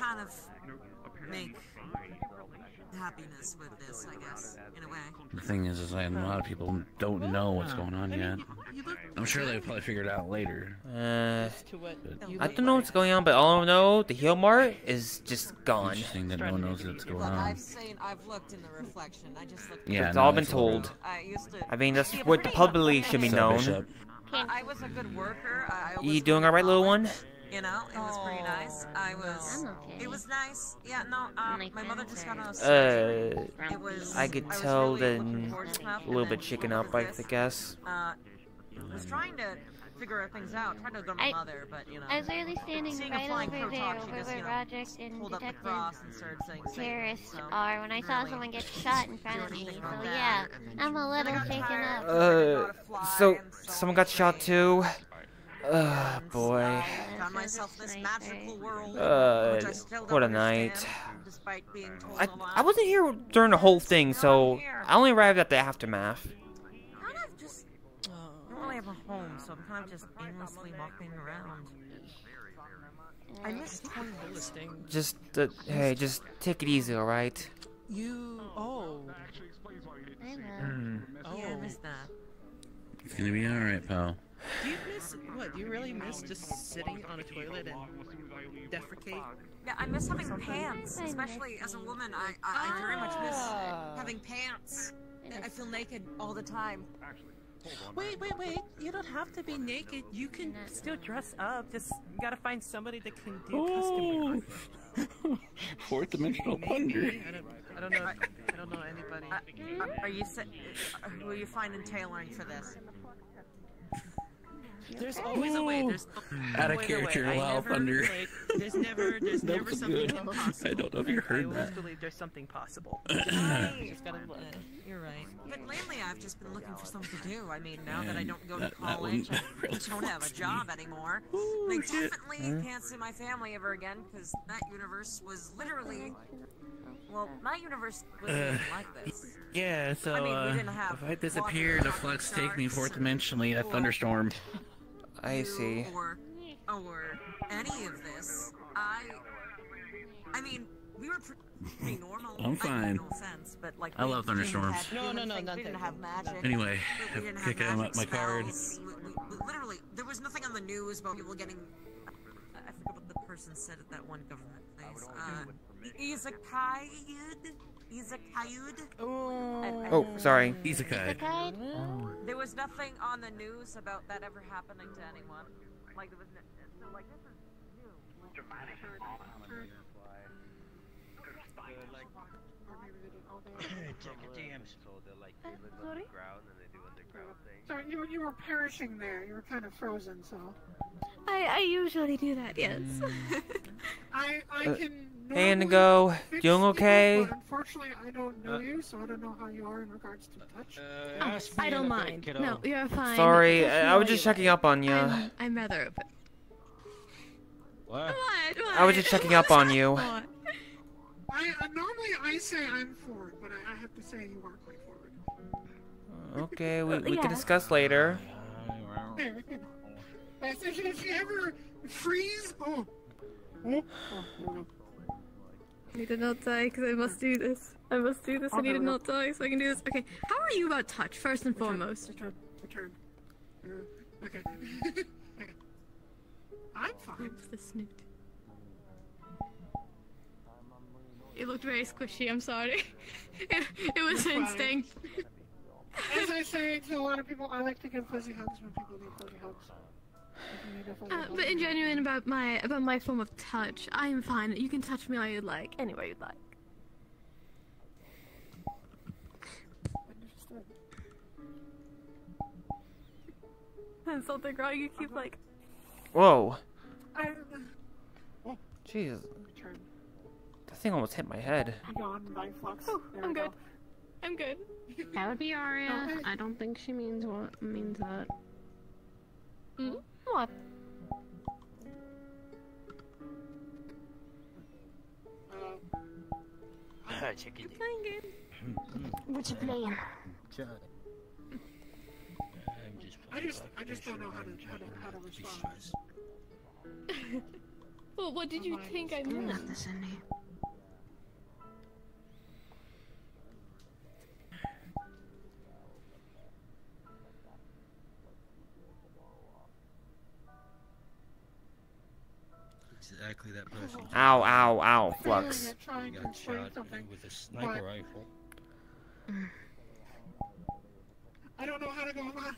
Speaker 25: kind of make happiness with this, I guess, in a way.
Speaker 9: The thing is, is like, a lot of people don't know what's going on yet. I'm sure they'll probably figure it out later.
Speaker 1: Uh, I don't know what's going on, but all I know, the heel mart is just gone.
Speaker 9: interesting that no one knows what's going on.
Speaker 25: I've seen, I've looked in the reflection. I just looked.
Speaker 9: Yeah,
Speaker 1: it's
Speaker 9: no,
Speaker 1: all been told.
Speaker 25: I used to.
Speaker 1: I mean, that's what the
Speaker 25: pretty
Speaker 1: public should be known.
Speaker 25: I, I was a good worker. I, I
Speaker 1: You doing alright, little one?
Speaker 25: You know, it was pretty nice. I was. Okay. It was nice. Yeah, no. Um, my mother just got on a
Speaker 1: Uh,
Speaker 25: surgery. It was.
Speaker 1: I could
Speaker 25: was
Speaker 1: tell
Speaker 25: really
Speaker 1: that
Speaker 25: looking forward to stuff,
Speaker 1: a little bit
Speaker 25: then
Speaker 1: chicken
Speaker 25: over
Speaker 1: up, I
Speaker 25: this,
Speaker 1: guess.
Speaker 25: Uh, was trying to figure things out. Tried to go to my
Speaker 26: I-
Speaker 25: mother, but you know.
Speaker 26: I was literally standing
Speaker 25: seeing a
Speaker 26: right
Speaker 25: flying
Speaker 26: over
Speaker 25: crow
Speaker 26: there,
Speaker 25: talk, she
Speaker 26: over
Speaker 25: just,
Speaker 26: where
Speaker 25: you know,
Speaker 26: Roderick and
Speaker 25: the
Speaker 26: Detective
Speaker 25: and started saying
Speaker 26: terrorists
Speaker 25: so,
Speaker 26: are when I saw
Speaker 25: really,
Speaker 26: someone get shot in front of me. So yeah. I'm a little shaken up.
Speaker 1: Uh, so someone got shot too. Uh, boy.
Speaker 25: Found myself this magical world,
Speaker 1: Uh,
Speaker 25: which I still
Speaker 1: what a night.
Speaker 25: understand, despite being told
Speaker 1: I,
Speaker 25: a lot.
Speaker 1: I wasn't here during the whole thing, so I only arrived at the aftermath.
Speaker 25: kind of just don't really have a home, so I'm kind of just aimlessly walking around. I miss toilets.
Speaker 1: Just, uh, hey, just take it easy, alright?
Speaker 3: You. Oh.
Speaker 9: Hmm.
Speaker 3: Oh.
Speaker 25: Yeah, I miss that.
Speaker 9: It's gonna be alright, pal.
Speaker 3: Do you miss what? Do you really miss just sitting on a toilet and defecate?
Speaker 25: Yeah, I miss having pants, especially as a woman. I I, I very much miss
Speaker 3: Ah.
Speaker 25: having pants. I feel naked all the time.
Speaker 7: Wait, wait, wait. You don't have to be naked. You can still dress up. Just gotta find somebody that can do custom.
Speaker 9: Fourth dimensional plunder.
Speaker 3: I don't, I don't know. I don't know anybody.
Speaker 25: Uh, are you sa- uh, who are you finding tailoring for this?
Speaker 3: There's always a way. There's
Speaker 9: Out of
Speaker 3: always a way.
Speaker 9: character,
Speaker 3: I
Speaker 9: Wild
Speaker 3: never,
Speaker 9: Thunder.
Speaker 3: like, there's never, there's never something
Speaker 9: good.
Speaker 3: impossible.
Speaker 9: I don't know if you heard
Speaker 3: I always believe there's something possible.
Speaker 25: Right.
Speaker 3: Just gotta.
Speaker 25: You're right. But lately, I've just been looking for something to do. I mean, now that I don't go
Speaker 9: that-
Speaker 25: to college,
Speaker 9: one
Speaker 25: I
Speaker 9: really
Speaker 25: don't have a job
Speaker 9: me.
Speaker 25: anymore.
Speaker 9: Ooh,
Speaker 25: I
Speaker 9: shit.
Speaker 25: definitely
Speaker 9: Huh?
Speaker 25: can't see my family ever again because that universe was literally. Well, my universe wasn't
Speaker 9: Uh,
Speaker 25: like this.
Speaker 9: Yeah, so
Speaker 25: I mean, we
Speaker 9: uh,
Speaker 25: didn't have
Speaker 9: if I disappear the flux take me fourth dimensionally, a thunderstorm.
Speaker 1: I see.
Speaker 25: Or, or any of this. I. I mean, we were pretty normal.
Speaker 9: I'm
Speaker 25: like,
Speaker 9: fine.
Speaker 25: No offense, but like.
Speaker 9: I love thunderstorms.
Speaker 25: have
Speaker 3: No, no,
Speaker 25: human
Speaker 3: no,
Speaker 25: things,
Speaker 3: not
Speaker 25: We didn't have magic.
Speaker 9: Anyway,
Speaker 25: we, we didn't have
Speaker 9: pick out my,
Speaker 25: magic
Speaker 9: my card.
Speaker 25: We, we, we, literally, there was nothing on the news about people getting. I forget what the person said at that one government place. Uh, Izakayud? Izakayud?
Speaker 1: Oh, sorry.
Speaker 9: Isekai.
Speaker 25: There was nothing on the news about that ever happening to anyone. Like there was no, so like this is new. Dramatic.
Speaker 27: Sorry, you, you were perishing there. You were kind of frozen, so.
Speaker 26: I, I usually do that, yes.
Speaker 27: I I
Speaker 1: Uh,
Speaker 27: can
Speaker 1: Hey, Indigo.
Speaker 27: fix
Speaker 1: Doing
Speaker 27: you,
Speaker 1: okay?
Speaker 27: but Unfortunately, I don't know you, so I don't know how you are in regards to touch.
Speaker 28: Oh, I don't mind. No, you're fine.
Speaker 1: Sorry, I I was just
Speaker 28: you
Speaker 1: checking up on you.
Speaker 28: I'm, I'm rather open.
Speaker 24: What?
Speaker 28: What?
Speaker 1: I was just checking up on you.
Speaker 27: I uh, normally I say I'm forward, but I, I have to say you are quite forward.
Speaker 1: Okay, we, we
Speaker 27: Yeah.
Speaker 1: can discuss later.
Speaker 27: There, you know. But if, if you ever freeze, oh, oh, oh, oh
Speaker 28: I need to not die because I must do this. I must do this. I need to not die so I can do this. Okay, how are you about touch, first and foremost?
Speaker 27: Return, return. Uh, okay. okay. I'm fine.
Speaker 28: Oops, the snoot. It looked very squishy, I'm sorry. it, it was
Speaker 27: fine.
Speaker 28: instinct.
Speaker 27: As I say to a lot of people, I like to give fuzzy hugs when people need fuzzy hugs. If you need a fuzzy
Speaker 28: Uh, but in genuine about my about my form of touch, I am fine. You can touch me all you'd like, anywhere you'd like. And something wrong. You keep like.
Speaker 1: Whoa.
Speaker 27: I,
Speaker 1: Jeez.
Speaker 27: return.
Speaker 1: That thing almost hit my head.
Speaker 27: Beyond my flux.
Speaker 28: Oh, I'm good. I'm good.
Speaker 4: That would be Arya. I don't think she means what means that.
Speaker 28: Hmm? What?
Speaker 24: Chicken.
Speaker 28: Playing game.
Speaker 4: What you playing?
Speaker 27: I just, I just don't know how to, how to, how to respond.
Speaker 28: well, what did you think I meant?
Speaker 4: Not this Cindy.
Speaker 24: Exactly that person.
Speaker 1: Ow, ow, ow, Flux.
Speaker 27: failing at trying to
Speaker 24: Got shot with a sniper
Speaker 27: but
Speaker 24: rifle.
Speaker 27: I don't know how to go about.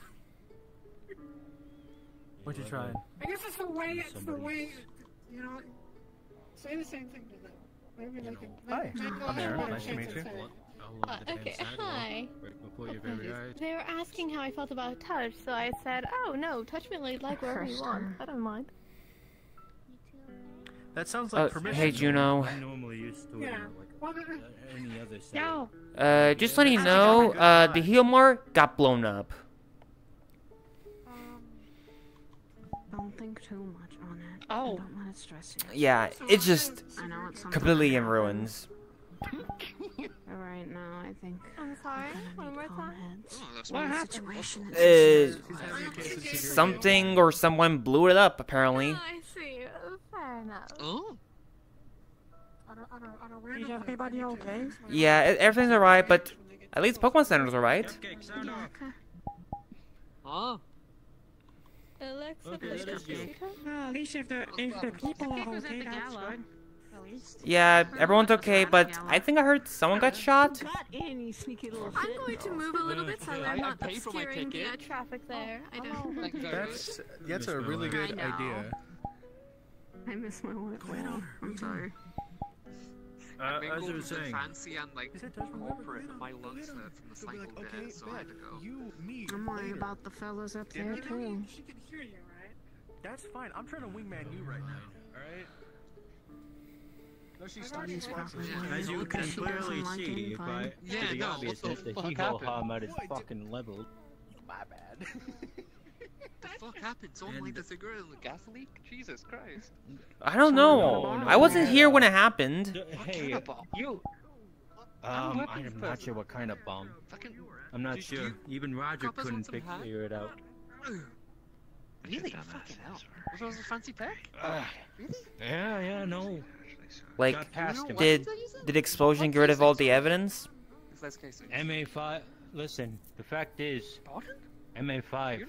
Speaker 24: What you trying?
Speaker 27: I guess it's the way, it's the way, you know. Say the same thing to them. Maybe they can.
Speaker 24: Hi,
Speaker 27: maybe they'll
Speaker 24: I'm Aaron. Nice to meet you.
Speaker 28: Uh, okay, hi.
Speaker 24: Right before your very eyes.
Speaker 28: They were asking how I felt about touch, so I said, "Oh no, touch me like like wherever you want. I don't mind."
Speaker 24: That sounds
Speaker 1: Uh,
Speaker 24: like permission.
Speaker 1: hey, Juno.
Speaker 24: I'm normally used to
Speaker 27: Yeah.
Speaker 24: like uh, any other side.
Speaker 27: No.
Speaker 1: Uh, just letting you know, uh, the heal mart got blown up.
Speaker 4: Don't think too much on it.
Speaker 28: Oh.
Speaker 4: I don't want to stress you.
Speaker 1: Yeah, it's just
Speaker 4: I know it's
Speaker 1: completely in ruins.
Speaker 4: But right now, I think
Speaker 28: I'm sorry.
Speaker 4: we're
Speaker 28: One more time.
Speaker 4: heads.
Speaker 14: Oh, that's
Speaker 4: We're in a
Speaker 14: what
Speaker 4: situation that's
Speaker 1: Uh, something or someone blew it up, apparently.
Speaker 28: Oh, I see. Fair enough.
Speaker 14: Oh.
Speaker 27: Random Is everybody okay?
Speaker 1: Yeah, everything's alright, but at least Pokemon Center's alright.
Speaker 14: Oh.
Speaker 28: Alexa,
Speaker 24: Okay,
Speaker 28: please
Speaker 24: that is you.
Speaker 28: computer.
Speaker 27: Well, at least if the, if the people are
Speaker 4: Who's
Speaker 27: okay, that's good.
Speaker 1: Yeah, everyone's okay, but I think I heard someone got shot.
Speaker 4: any sneaky little
Speaker 28: I'm going to move a little bit so
Speaker 24: Yeah.
Speaker 28: I'm
Speaker 24: I- I
Speaker 28: not
Speaker 24: paid
Speaker 28: obscuring the traffic there. I oh, don't.
Speaker 14: Thank you very much.
Speaker 24: That's that's a really good idea.
Speaker 4: I miss my wife now. I'm sorry.
Speaker 24: Uh,
Speaker 14: I
Speaker 24: as I was
Speaker 14: with the
Speaker 24: saying,
Speaker 14: fancy and like
Speaker 24: He said, "Does remember
Speaker 14: corporate my
Speaker 24: later."
Speaker 14: lunch there from the
Speaker 24: He'll be
Speaker 14: cycle
Speaker 24: like,
Speaker 14: there,
Speaker 24: okay,
Speaker 14: so I had to go.
Speaker 24: You, me,
Speaker 4: I'm worried
Speaker 24: later.
Speaker 4: about the fellas up
Speaker 24: Yeah.
Speaker 4: there
Speaker 24: You know,
Speaker 4: too.
Speaker 27: She can hear you, right?
Speaker 24: That's fine. I'm trying to wingman you right now. All right. No, she's starting
Speaker 4: He's probably
Speaker 14: Yeah.
Speaker 4: wondering
Speaker 24: As you can clearly
Speaker 4: doesn't like
Speaker 24: see by.
Speaker 14: Yeah,
Speaker 24: the
Speaker 14: no, what
Speaker 24: obviousness,
Speaker 14: the
Speaker 24: the
Speaker 14: fuck
Speaker 24: Evo
Speaker 14: happened?
Speaker 24: Hamad is fucking leveled. My bad.
Speaker 14: the fuck happened? Someone the this cigarette in the gas leak? Jesus Christ.
Speaker 1: I don't know. Oh, no, I wasn't here when it happened.
Speaker 24: Hey, you. Um,
Speaker 14: I
Speaker 24: am not sure what kind of bomb. I'm not
Speaker 14: Did
Speaker 24: sure.
Speaker 14: You...
Speaker 24: Even Roger couldn't figure it out.
Speaker 14: Really? Fucking hell. Was it was a fancy pack?
Speaker 24: Uh,
Speaker 14: really?
Speaker 24: Yeah, yeah, no.
Speaker 1: Like, did did explosion get rid of all the evidence?
Speaker 24: MA5. Listen, the fact is, MA5.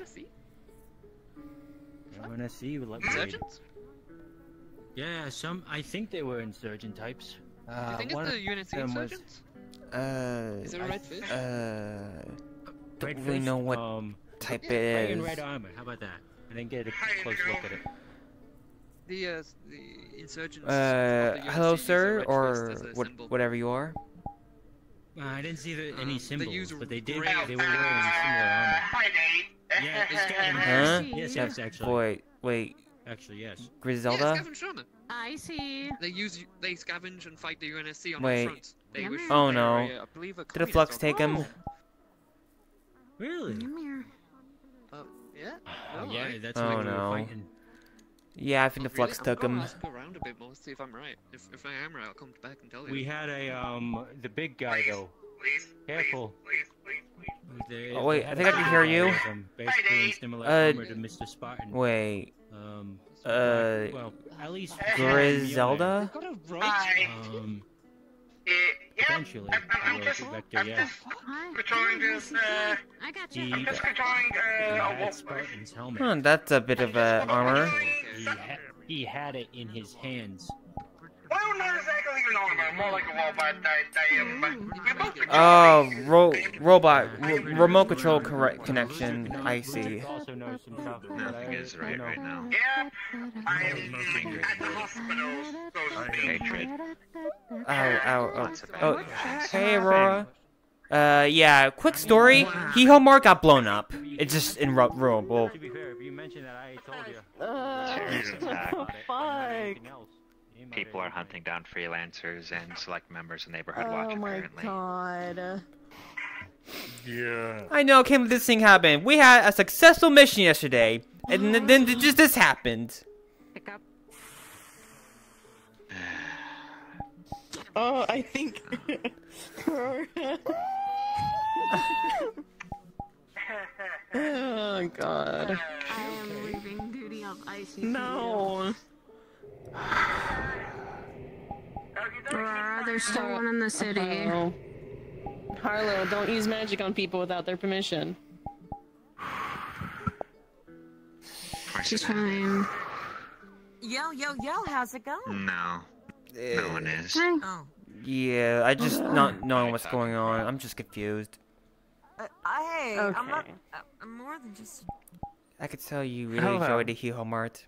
Speaker 14: Yeah,
Speaker 24: when I see you, let
Speaker 14: Insurgents?
Speaker 24: Yeah, some. I think they were insurgent types. Uh, Do
Speaker 14: you think it's the UNSC
Speaker 24: insurgents? Was,
Speaker 1: uh,
Speaker 14: Is it redfish?
Speaker 1: Uh, don't
Speaker 24: redfish,
Speaker 1: really know what
Speaker 24: um,
Speaker 1: type
Speaker 24: yeah.
Speaker 1: it is.
Speaker 24: in red armor. How about that? And then get a Hi, close look at it.
Speaker 14: The uh, the insurgents.
Speaker 1: Uh,
Speaker 14: the
Speaker 1: hello, sir, or what, whatever you are.
Speaker 24: Uh, I didn't see the, any
Speaker 14: um,
Speaker 24: symbols, but they did. They were wearing similar armor. Hi, yeah, this guy.
Speaker 1: Huh?
Speaker 24: Yes, yes, actually.
Speaker 1: Wait, wait.
Speaker 24: Actually, yes.
Speaker 1: Griselda?
Speaker 29: Yeah, scavenge on.
Speaker 4: I see.
Speaker 29: They use they scavenge and fight the UNSC on
Speaker 1: Wait.
Speaker 29: the front. They wish
Speaker 1: Oh no.
Speaker 29: were, uh, I believe a
Speaker 1: Did a flux take him?
Speaker 29: Oh,
Speaker 24: Really?
Speaker 29: uh, yeah.
Speaker 24: Oh,
Speaker 29: no,
Speaker 24: yeah,
Speaker 29: I-
Speaker 24: that's
Speaker 1: Oh,
Speaker 24: why they were
Speaker 1: no.
Speaker 24: fighting.
Speaker 1: Yeah, I think the
Speaker 29: Really?
Speaker 1: flux
Speaker 29: I'm
Speaker 1: took him.
Speaker 29: ask around a bit more, see if I'm right. If, if I am right, I'll come back and tell you.
Speaker 24: We had a um the big guy though. Careful. They-
Speaker 1: Oh, wait, I think I can hear you.
Speaker 24: with them, Basically in similar
Speaker 1: Uh,
Speaker 24: armor to Mr. Spartan.
Speaker 1: Wait.
Speaker 24: Um.
Speaker 1: Uh,
Speaker 24: well, at least
Speaker 1: Griselda?
Speaker 24: Um. Eventually, I will get back to yeah.
Speaker 30: Controlling this, uh,
Speaker 4: I got
Speaker 24: He,
Speaker 30: I'm just controlling, uh, a
Speaker 24: had
Speaker 30: wolf.
Speaker 24: Spartan's helmet.
Speaker 1: Huh, that's a bit of a armor.
Speaker 24: He, ha- he had it in his hands.
Speaker 30: Well, not exactly an armor, more like a robot that I am, but we both
Speaker 1: Oh, ro robot, r remote control correct connection. I see.
Speaker 24: Also know some.
Speaker 14: Nothing is right right now.
Speaker 30: Yeah, I am at the hospital, so to speak.
Speaker 14: Hatred.
Speaker 1: Ow, ow, oh. oh. Hey, Aurora. Uh, yeah, quick story. Hehomar got blown up. It's just in ru- rural.
Speaker 24: To be fair, if you mentioned that, I told you.
Speaker 14: Uh, Terrorist attack.
Speaker 24: Fuck.
Speaker 14: People are hunting down freelancers and select members of Neighborhood
Speaker 2: Oh
Speaker 14: Watch, apparently.
Speaker 2: god.
Speaker 15: Yeah.
Speaker 1: I know, can't this thing happened. We had a successful mission yesterday, and then, then just this happened. Pick up.
Speaker 2: Oh, I think. oh god.
Speaker 4: I am leaving duty of ICC.
Speaker 2: No.
Speaker 4: Aurora, there's still one in the city.
Speaker 2: Oh. Harlow, don't use magic on people without their permission.
Speaker 4: She's fine.
Speaker 25: Yo, yo, yo, how's it going?
Speaker 14: No. No one is.
Speaker 25: Oh.
Speaker 1: Yeah, I just not knowing what's going on. I'm just confused.
Speaker 25: Uh, hey, I'm not. Uh, I'm more than just.
Speaker 1: I could tell you really
Speaker 30: Hello.
Speaker 1: enjoyed the Hero Mart.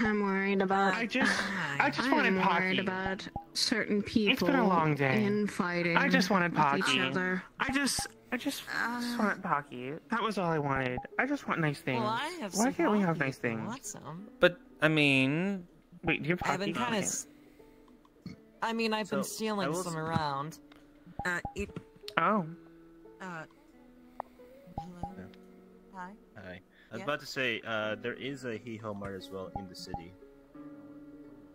Speaker 4: I'm worried about.
Speaker 30: I just, I just
Speaker 4: I'm
Speaker 30: wanted
Speaker 4: worried about certain people.
Speaker 30: It's been a long day.
Speaker 4: Infighting.
Speaker 30: I just wanted
Speaker 4: with each other.
Speaker 30: I just, I just, just wanted Pocky. That was all I wanted. I just want nice things.
Speaker 25: Well, I have
Speaker 30: Why
Speaker 25: some
Speaker 30: can't we have nice
Speaker 25: if you
Speaker 30: things?
Speaker 25: want some.
Speaker 1: But I mean,
Speaker 30: Wait, do you have
Speaker 25: I've been kind of. I mean, I've been stealing
Speaker 14: I will
Speaker 25: some around. Uh, it.
Speaker 30: Oh.
Speaker 25: Uh. Hello. Hi.
Speaker 31: Hi. I was
Speaker 25: Yeah?
Speaker 31: about to say, uh, there is a He-Ho Mart as well in the city.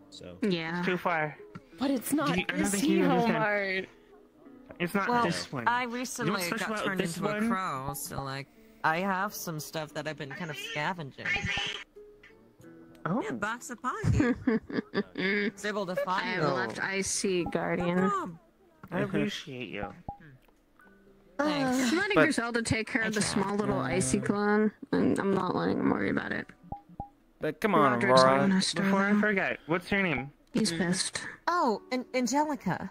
Speaker 31: So.
Speaker 4: Yeah.
Speaker 30: It's Too far.
Speaker 2: But it's not
Speaker 30: you- I
Speaker 2: this
Speaker 30: think you understand. It's not
Speaker 25: Well,
Speaker 30: this one.
Speaker 25: I
Speaker 30: You know
Speaker 25: recently got turned
Speaker 30: this
Speaker 25: into a crow, so like, I have some stuff that I've been kind of scavenging.
Speaker 30: Oh.
Speaker 25: Yeah, box of Pocky. It's able to
Speaker 4: I
Speaker 25: find
Speaker 4: have
Speaker 25: them.
Speaker 4: left IC Guardian.
Speaker 25: problem.
Speaker 30: I appreciate you.
Speaker 25: Thanks.
Speaker 4: I'm letting
Speaker 1: But-
Speaker 4: Griselda take care of the small little icy clone, and I'm not letting him worry about it.
Speaker 1: but come on,
Speaker 4: Roderick's
Speaker 1: Aurora.
Speaker 4: honest,
Speaker 30: Before I forget, what's your name?
Speaker 4: He's pissed.
Speaker 25: Oh, and Angelica.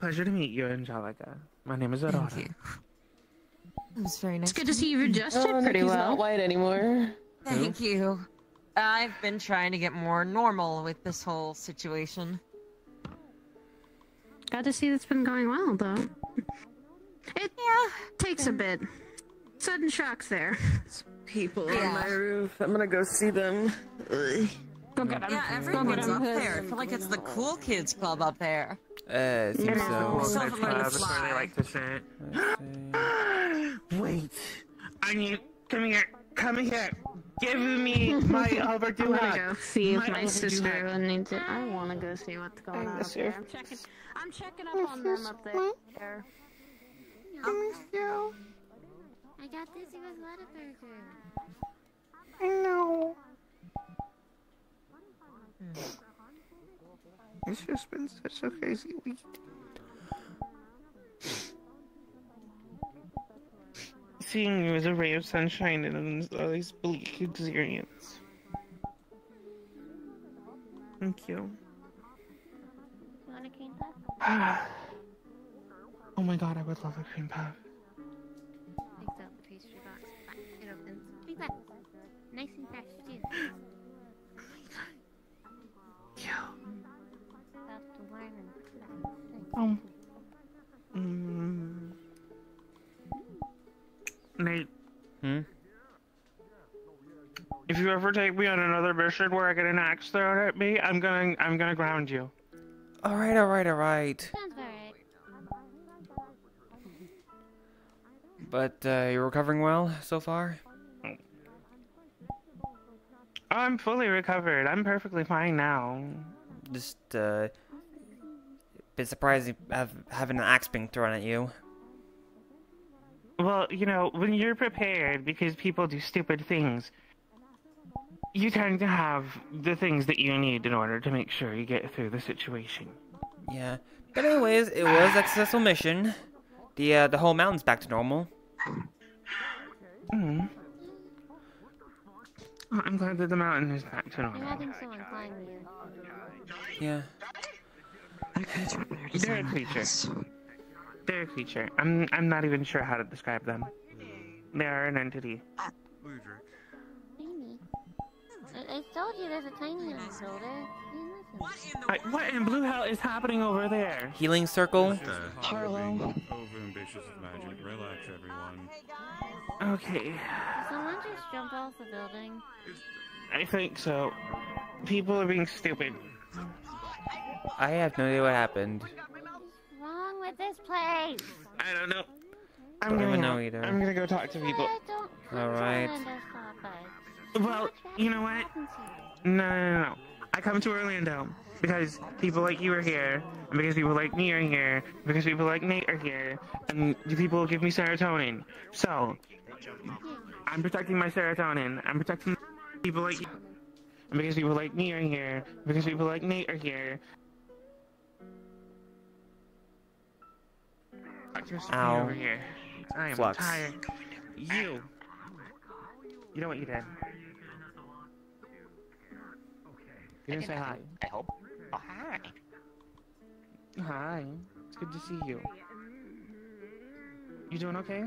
Speaker 30: Pleasure to meet you, Angelica. My name is Aurora.
Speaker 25: Thank you. It was very nice.
Speaker 4: It's good to see you've adjusted
Speaker 2: Oh,
Speaker 4: pretty
Speaker 2: Nikki's
Speaker 4: well.
Speaker 2: not white anymore.
Speaker 25: Thank you. I've been trying to get more normal with this whole situation.
Speaker 4: Glad to see that's been going well, though. It
Speaker 25: Yeah.
Speaker 4: takes a bit. Sudden shocks there.
Speaker 2: People
Speaker 25: Yeah.
Speaker 2: on my roof. I'm gonna go see them. Ugh.
Speaker 4: Go get him.
Speaker 25: Yeah, everyone's up there. I feel like it's the cool kids club up there.
Speaker 1: Uh, seems
Speaker 30: Cool
Speaker 1: so.
Speaker 30: kids
Speaker 25: Something like
Speaker 30: club,
Speaker 25: this
Speaker 30: that's what they like to say.
Speaker 1: Let's.
Speaker 30: Wait. I need. Come here. Come here. Give me my overdue
Speaker 4: I'm gonna go see if
Speaker 30: My
Speaker 4: my sister
Speaker 30: hug.
Speaker 4: needs it. I want to go see what's going on up there. I'm checking. I'm checking up on them up there.
Speaker 26: I miss you. I got this with Whataburger.
Speaker 30: I know. Hmm. It's just been such a crazy week. Seeing you as a ray of sunshine in this always bleak experience. Thank you.
Speaker 26: You want a cream puff?
Speaker 30: oh my god, I would love a cream puff.
Speaker 26: Takes out the pastry box. It opens. Big puff. Nice and fresh, too. Soft and warm and
Speaker 30: Um. Nate,
Speaker 1: Hmm.
Speaker 30: If you ever take me on another mission where I get an axe thrown at me, I'm gonna I'm gonna ground you.
Speaker 1: All right, all right, all right.
Speaker 26: Sounds alright.
Speaker 1: But uh, you're recovering well so far.
Speaker 30: I'm fully recovered. I'm perfectly fine now.
Speaker 1: Just uh, bit surprised you have having an axe being thrown at you.
Speaker 30: Well, you know, when you're prepared because people do stupid things, you tend to have the things that you need in order to make sure you get through the situation.
Speaker 1: Yeah. But anyways, it was a successful mission. The uh, the whole mountain's back to normal.
Speaker 30: Mm. Oh, I'm glad that the mountain is back to normal.
Speaker 26: Imagine someone flying you.
Speaker 1: Yeah.
Speaker 30: They're a creature. They're a creature. I'm I'm not even sure how to describe them. They are an entity.
Speaker 26: Tiny. I, I told you there's a tiny on his shoulder. You listen.
Speaker 30: I, what in blue hell is happening over there?
Speaker 1: Healing circle.
Speaker 30: Harlow.
Speaker 15: Magic. Relax, everyone.
Speaker 30: Okay,
Speaker 26: Did someone just jump off the building?
Speaker 30: I think so. People are being stupid.
Speaker 1: I have no idea what happened.
Speaker 26: What's this place?
Speaker 30: I don't know. I'm
Speaker 1: Don't
Speaker 30: gonna
Speaker 1: even
Speaker 30: go-
Speaker 1: know either.
Speaker 30: I'm gonna go talk to people.
Speaker 1: All right.
Speaker 30: Well, you know what? No, no, no, no. I come to Orlando because people like you are here, and because people like me are here, because people like Nate are here, and people give me serotonin. So, I'm protecting my serotonin. I'm protecting people like you. And because people like me are here, because people like Nate are here. Dr. Sophia
Speaker 1: Ow.
Speaker 30: over here. I am
Speaker 1: Flux.
Speaker 30: tired. You. You know what you did? You didn't say hi.
Speaker 32: I hope. Oh, hi.
Speaker 30: Hi. It's good to see you. You doing okay?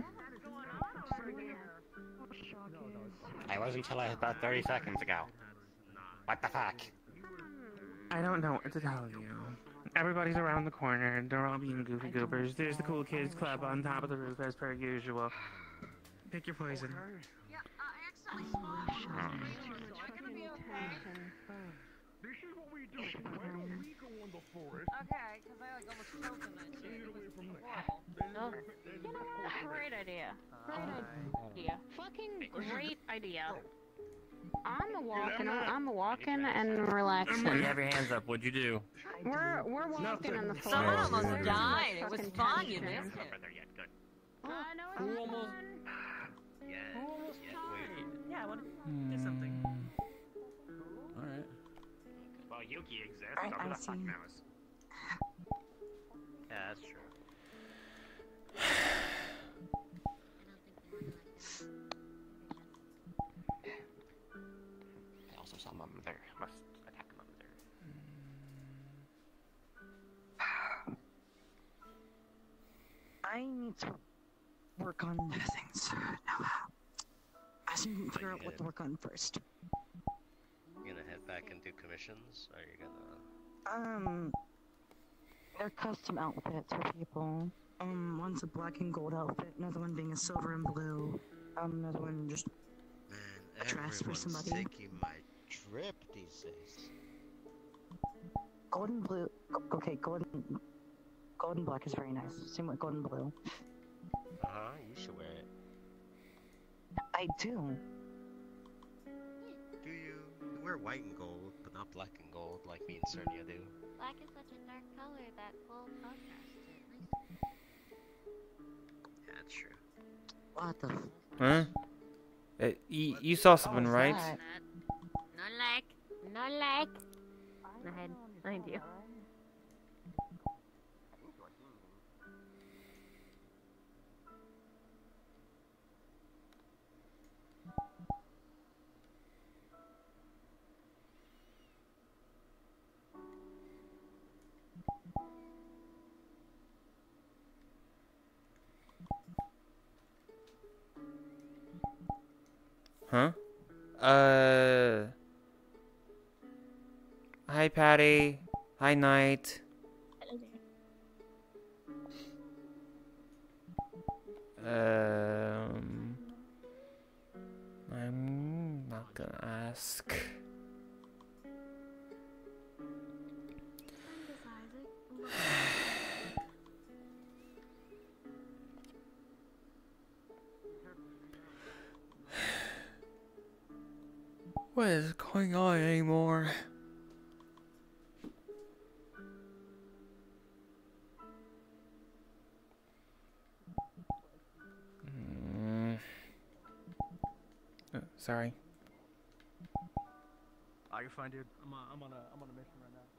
Speaker 32: I was until I about 30 seconds ago. What the fuck?
Speaker 30: I don't know what to tell you. Everybody's around the corner. They're all being goofy goopers. There's the cool kids club on top of the roof as per usual. Pick your poison.
Speaker 25: Okay, because I like almost choked on that shit. It was horrible.
Speaker 4: You know, what? great idea. Great idea. Fucking great idea. I'm a walking. I'm a walking and relaxing.
Speaker 19: You have your hands up. What'd you do?
Speaker 4: We're we're walking in the forest.
Speaker 33: Someone almost died. It was fun. You
Speaker 4: tension.
Speaker 33: missed it.
Speaker 4: Oh, I know it's
Speaker 19: Who
Speaker 4: fun.
Speaker 19: almost?
Speaker 22: Who almost died? Yeah, I want to do something.
Speaker 19: All right.
Speaker 32: Well, Yuki exists.
Speaker 22: Alright,
Speaker 32: Who the
Speaker 22: I
Speaker 32: fuck
Speaker 22: see.
Speaker 32: knows? Yeah, that's true. Saw Mum there. Must attack.
Speaker 22: I need to work on things. No. I just need to figure out what to work on first.
Speaker 34: You gonna head back and do commissions, or you gonna?
Speaker 22: Um, they're custom outfits for people. Um, one's a black and gold outfit, another one being a silver and blue. Um, another one just a dress for somebody.
Speaker 34: taking my trip these days.
Speaker 22: Gold and blue. Okay, golden. Golden black is very nice. Same with golden and blue.
Speaker 34: Uh huh. You should wear it.
Speaker 22: I do.
Speaker 34: Do you? You wear white and gold, but not black and gold like me and Cernia do.
Speaker 26: Black is such a dark color that full contrast to
Speaker 34: Yeah, that's true.
Speaker 22: What the?
Speaker 1: Huh? Uh, you, you saw something, right?
Speaker 22: that?
Speaker 26: No leg. No leg. Ahead. Behind you.
Speaker 1: Huh? Uh. Hi, Patty. Hi, Knight. Um. I'm not gonna ask. What is going on anymore? Sorry.
Speaker 7: I can find dude. I'm, uh, I'm on a I'm on a mission right now.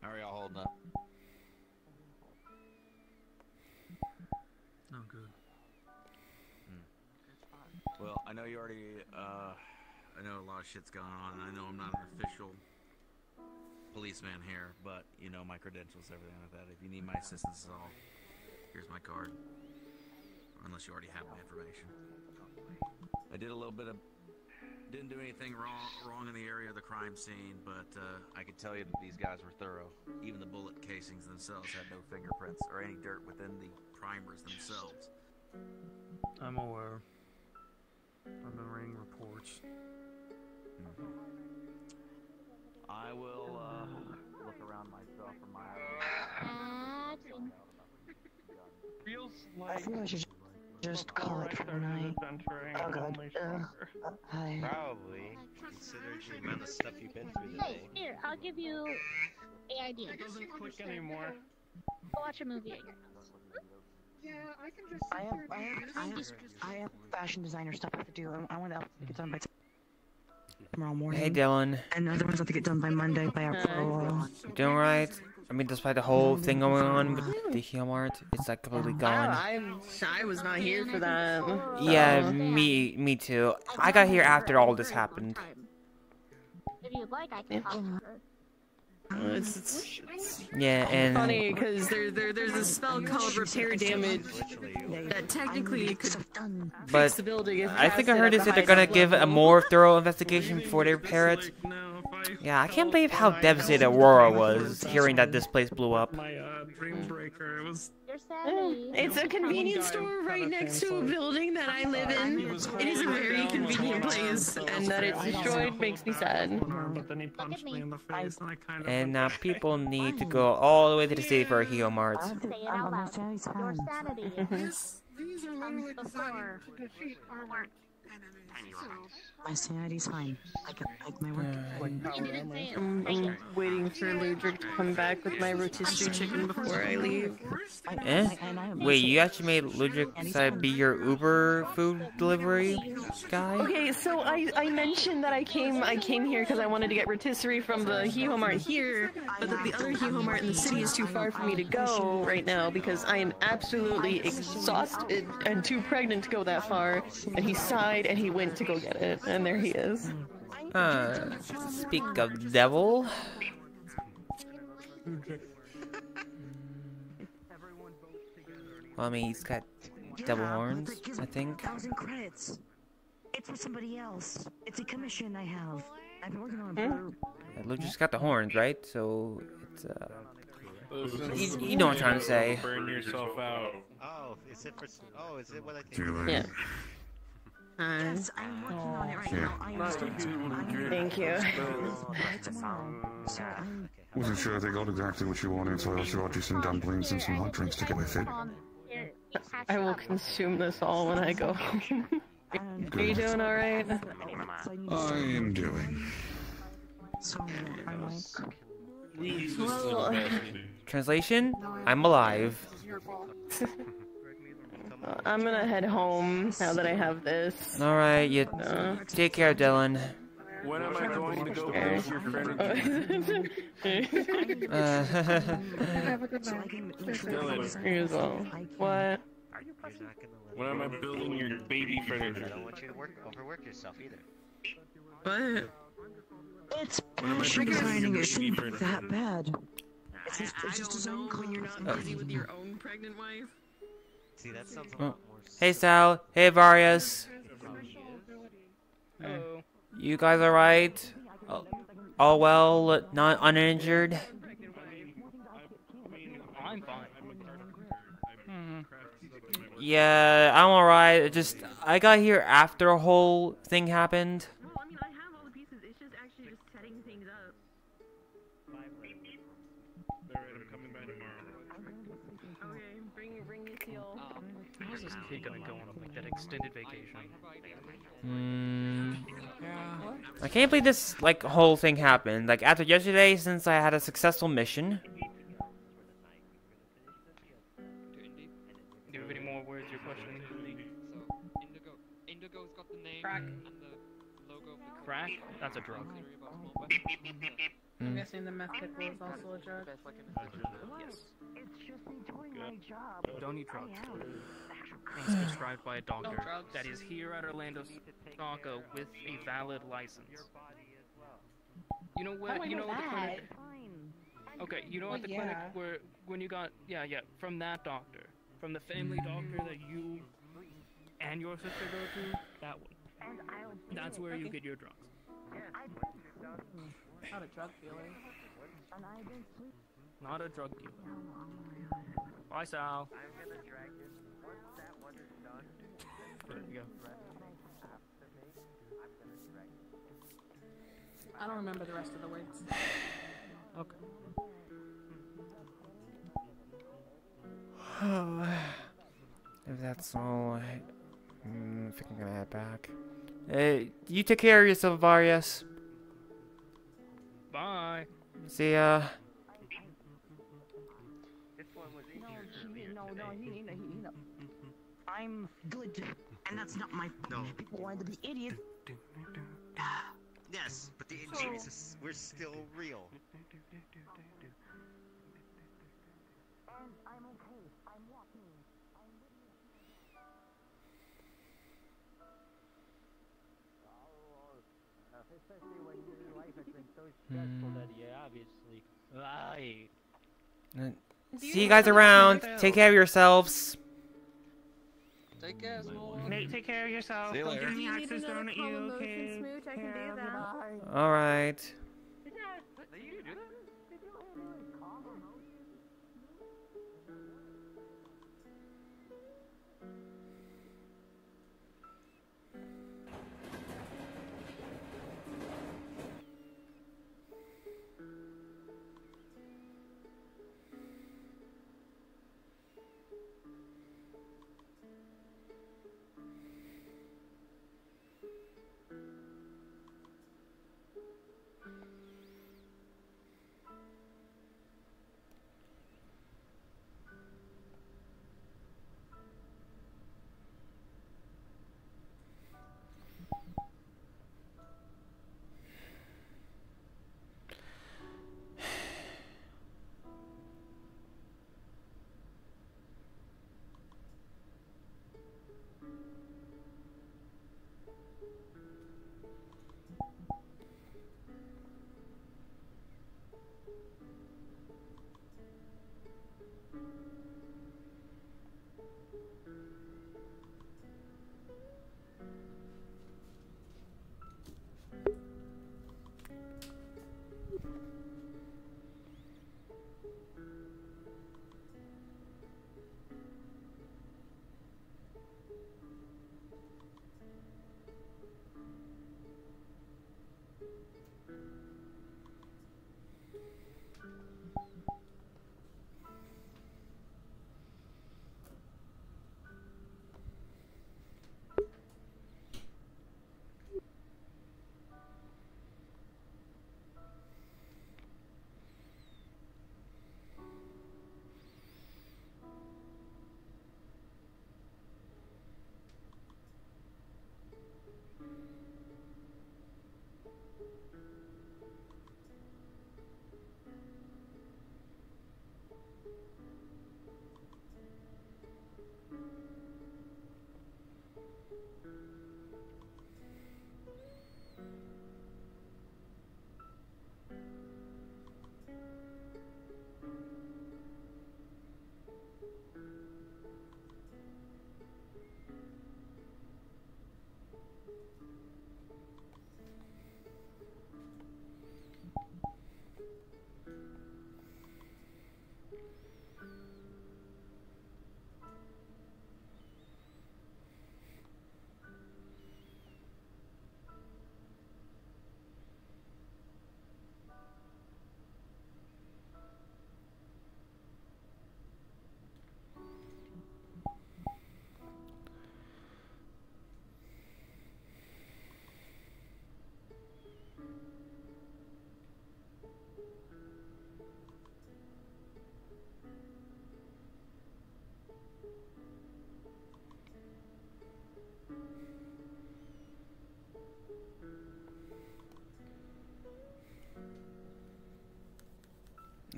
Speaker 7: How?
Speaker 35: Are y'all holding up?
Speaker 7: No good.
Speaker 35: Well, I know you already, uh, I know a lot of shit's going on. I know I'm not an official policeman here, but you know my credentials, everything like that. If you need my assistance at all, here's my card. Unless you already have my information. I did a little bit of, didn't do anything wrong wrong in the area of the crime scene, but uh, I can tell you that these guys were thorough. Even the bullet casings themselves had no fingerprints or any dirt within the primers themselves.
Speaker 7: I'm aware. I've been reading reports.
Speaker 35: I will uh, look around myself for my.
Speaker 7: Feels
Speaker 36: I feel I should just call it for the night. Oh god. Uh, hi.
Speaker 34: Probably, considering the amount of stuff you've been through
Speaker 37: Hey,
Speaker 34: today.
Speaker 37: here, I'll give you a idea.
Speaker 7: It doesn't click anymore.
Speaker 37: Go watch a movie at your house.
Speaker 27: Yeah, I can just.
Speaker 36: I have, I have, I have, I have fashion designer stuff I have to do. I, I want the outfit to get done by tomorrow morning.
Speaker 1: Hey, Dylan.
Speaker 36: And other ones have to get done by Monday by our pro.
Speaker 1: Doing right? I mean, despite the whole thing going on with the heel art, it's like completely gone.
Speaker 2: I'm, I was not here for that.
Speaker 1: Yeah, me, me too. I got here after all this happened.
Speaker 37: If you'd like, I can talk to her.
Speaker 2: Uh, it's, it's, it's
Speaker 1: Yeah, and
Speaker 2: funny because there, there, there's a spell called repair damage that technically could
Speaker 1: but
Speaker 2: fix the building. if
Speaker 1: I think I heard
Speaker 2: it
Speaker 1: is
Speaker 2: at
Speaker 1: that they're gonna
Speaker 2: highest
Speaker 1: give a more thorough investigation before they repair it. Yeah, I can't believe how devastated Aurora was hearing that this place blew up.
Speaker 7: My uh, dream breaker. It was.
Speaker 2: It's a convenience store right next to a building that I live in. It is a very convenient place, and that it's destroyed makes me sad.
Speaker 7: But then he punched me in the face, and I kind of.
Speaker 1: And now people need to go all the way to the city for a Heo Mart.
Speaker 37: Say it out loud. Your sanity
Speaker 27: These are literally designed to defeat our work enemies.
Speaker 36: My sanity's fine. I can make my work.
Speaker 2: I'm, I'm waiting for Ludwig to come back with my rotisserie chicken before I leave.
Speaker 1: Eh? Wait, you actually made Ludwig decide to be your Uber food delivery guy?
Speaker 2: Okay, so I, I mentioned that I came I came here because I wanted to get rotisserie from the Hiho Mart here, but that the other Hiho Mart in the city is too far for me to go right now because I am absolutely exhausted and too pregnant to go that far. And he sighed and he went to go get it, and there he is.
Speaker 1: Uh, speak of devil. Well, I mean, he's got double horns, I think.
Speaker 36: Thousand credits. It's for somebody else. It's a commission I have. I've been working on it
Speaker 1: Hmm?
Speaker 36: for
Speaker 1: Yeah, Ludwig's got the horns, right? So, it's, uh... You, you know what I'm trying to say.
Speaker 38: Burn yourself out.
Speaker 34: Oh, is it for? Oh, is it what I think?
Speaker 38: Too late.
Speaker 2: Yeah.
Speaker 36: Yes, I'm working on it right
Speaker 38: Yeah.
Speaker 36: now. I am
Speaker 2: Thank you.
Speaker 32: Um, um, Wasn't sure they got exactly what you wanted, so I also got you some dumplings and some hot drinks to go with it.
Speaker 2: I will consume this all when I go home. Are you doing alright?
Speaker 32: I am doing.
Speaker 36: So I'm like,
Speaker 2: Well,
Speaker 1: Translation? I'm alive.
Speaker 2: I'm gonna head home now that I have this.
Speaker 1: Alright, you
Speaker 2: Uh,
Speaker 1: take care, Dylan.
Speaker 15: When am I going to go
Speaker 2: Okay.
Speaker 15: visit your friend?
Speaker 1: Uh,
Speaker 32: Have a good night.
Speaker 15: Dylan,
Speaker 2: You as well. What?
Speaker 15: when am I building your baby furniture?
Speaker 34: I
Speaker 15: furniture?
Speaker 34: don't want you to work overwork yourself either.
Speaker 2: What?
Speaker 36: it's
Speaker 15: When am I building
Speaker 36: designing.
Speaker 15: your
Speaker 36: It shouldn't
Speaker 15: baby
Speaker 36: be
Speaker 15: furniture?
Speaker 36: that bad. It's just, it's just designing when you're not
Speaker 2: busy with your own pregnant wife?
Speaker 34: See, that sounds a lot more.
Speaker 1: Hey, Sal. Hey, Varius.
Speaker 2: Oh.
Speaker 1: You guys alright? All- All well? Not uninjured?
Speaker 15: I'm fine.
Speaker 1: Yeah, I'm alright. It Just, I got here after a whole thing happened.
Speaker 29: Extended vacation?
Speaker 1: Hmm. I can't believe this, like, whole thing happened. Like, after yesterday, since I had a successful mission.
Speaker 29: Do you have any more words your question?
Speaker 30: Indigo. Indigo's got the name
Speaker 2: Crack.
Speaker 30: and the logo of the
Speaker 29: Crack? That's a drug.
Speaker 8: I'm
Speaker 1: Mm.
Speaker 8: guessing the meth pickle is also a drug.
Speaker 29: Yes.
Speaker 36: It's just me doing my job.
Speaker 29: Don't eat drugs.
Speaker 36: I am.
Speaker 29: Prescribed by a doctor
Speaker 8: drugs.
Speaker 29: that is here at Orlando Stalker with a valid license. You know where?
Speaker 8: How do I
Speaker 29: You know
Speaker 8: know
Speaker 29: the clinic. Okay, you know
Speaker 8: Well,
Speaker 29: at the
Speaker 8: yeah.
Speaker 29: clinic where when you got yeah yeah from that doctor, from the family doctor that you and your sister go to, that one.
Speaker 36: And I'll
Speaker 29: That's
Speaker 36: it.
Speaker 29: where you get your drugs.
Speaker 36: I
Speaker 8: Not a drug dealer.
Speaker 36: and I've been sleeping.
Speaker 29: Not a drug dealer. Bye, Sal. There you go.
Speaker 8: I don't remember the rest of the words.
Speaker 29: Okay.
Speaker 1: if that's all, I, mm, I think I'm gonna head back. Hey, you take care of yourself, Varius.
Speaker 29: Bye.
Speaker 1: See ya.
Speaker 36: No, he, no, no, he, he, he. I'm good, and that's not my.
Speaker 34: No.
Speaker 36: People wanted to be idiots.
Speaker 34: Yes, but the ingenious is we're still real.
Speaker 1: Uh, See you guys around. Take care of yourselves.
Speaker 30: Take care,
Speaker 2: Nate, take care of yourself.
Speaker 34: See you
Speaker 2: Don't
Speaker 34: later.
Speaker 2: get any
Speaker 8: If you need
Speaker 2: access thrown at you,
Speaker 8: colon motion
Speaker 2: okay?
Speaker 8: smooch,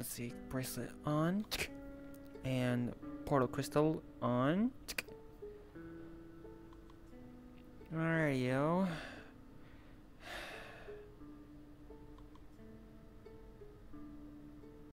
Speaker 1: let's see, bracelet on, and portal crystal on.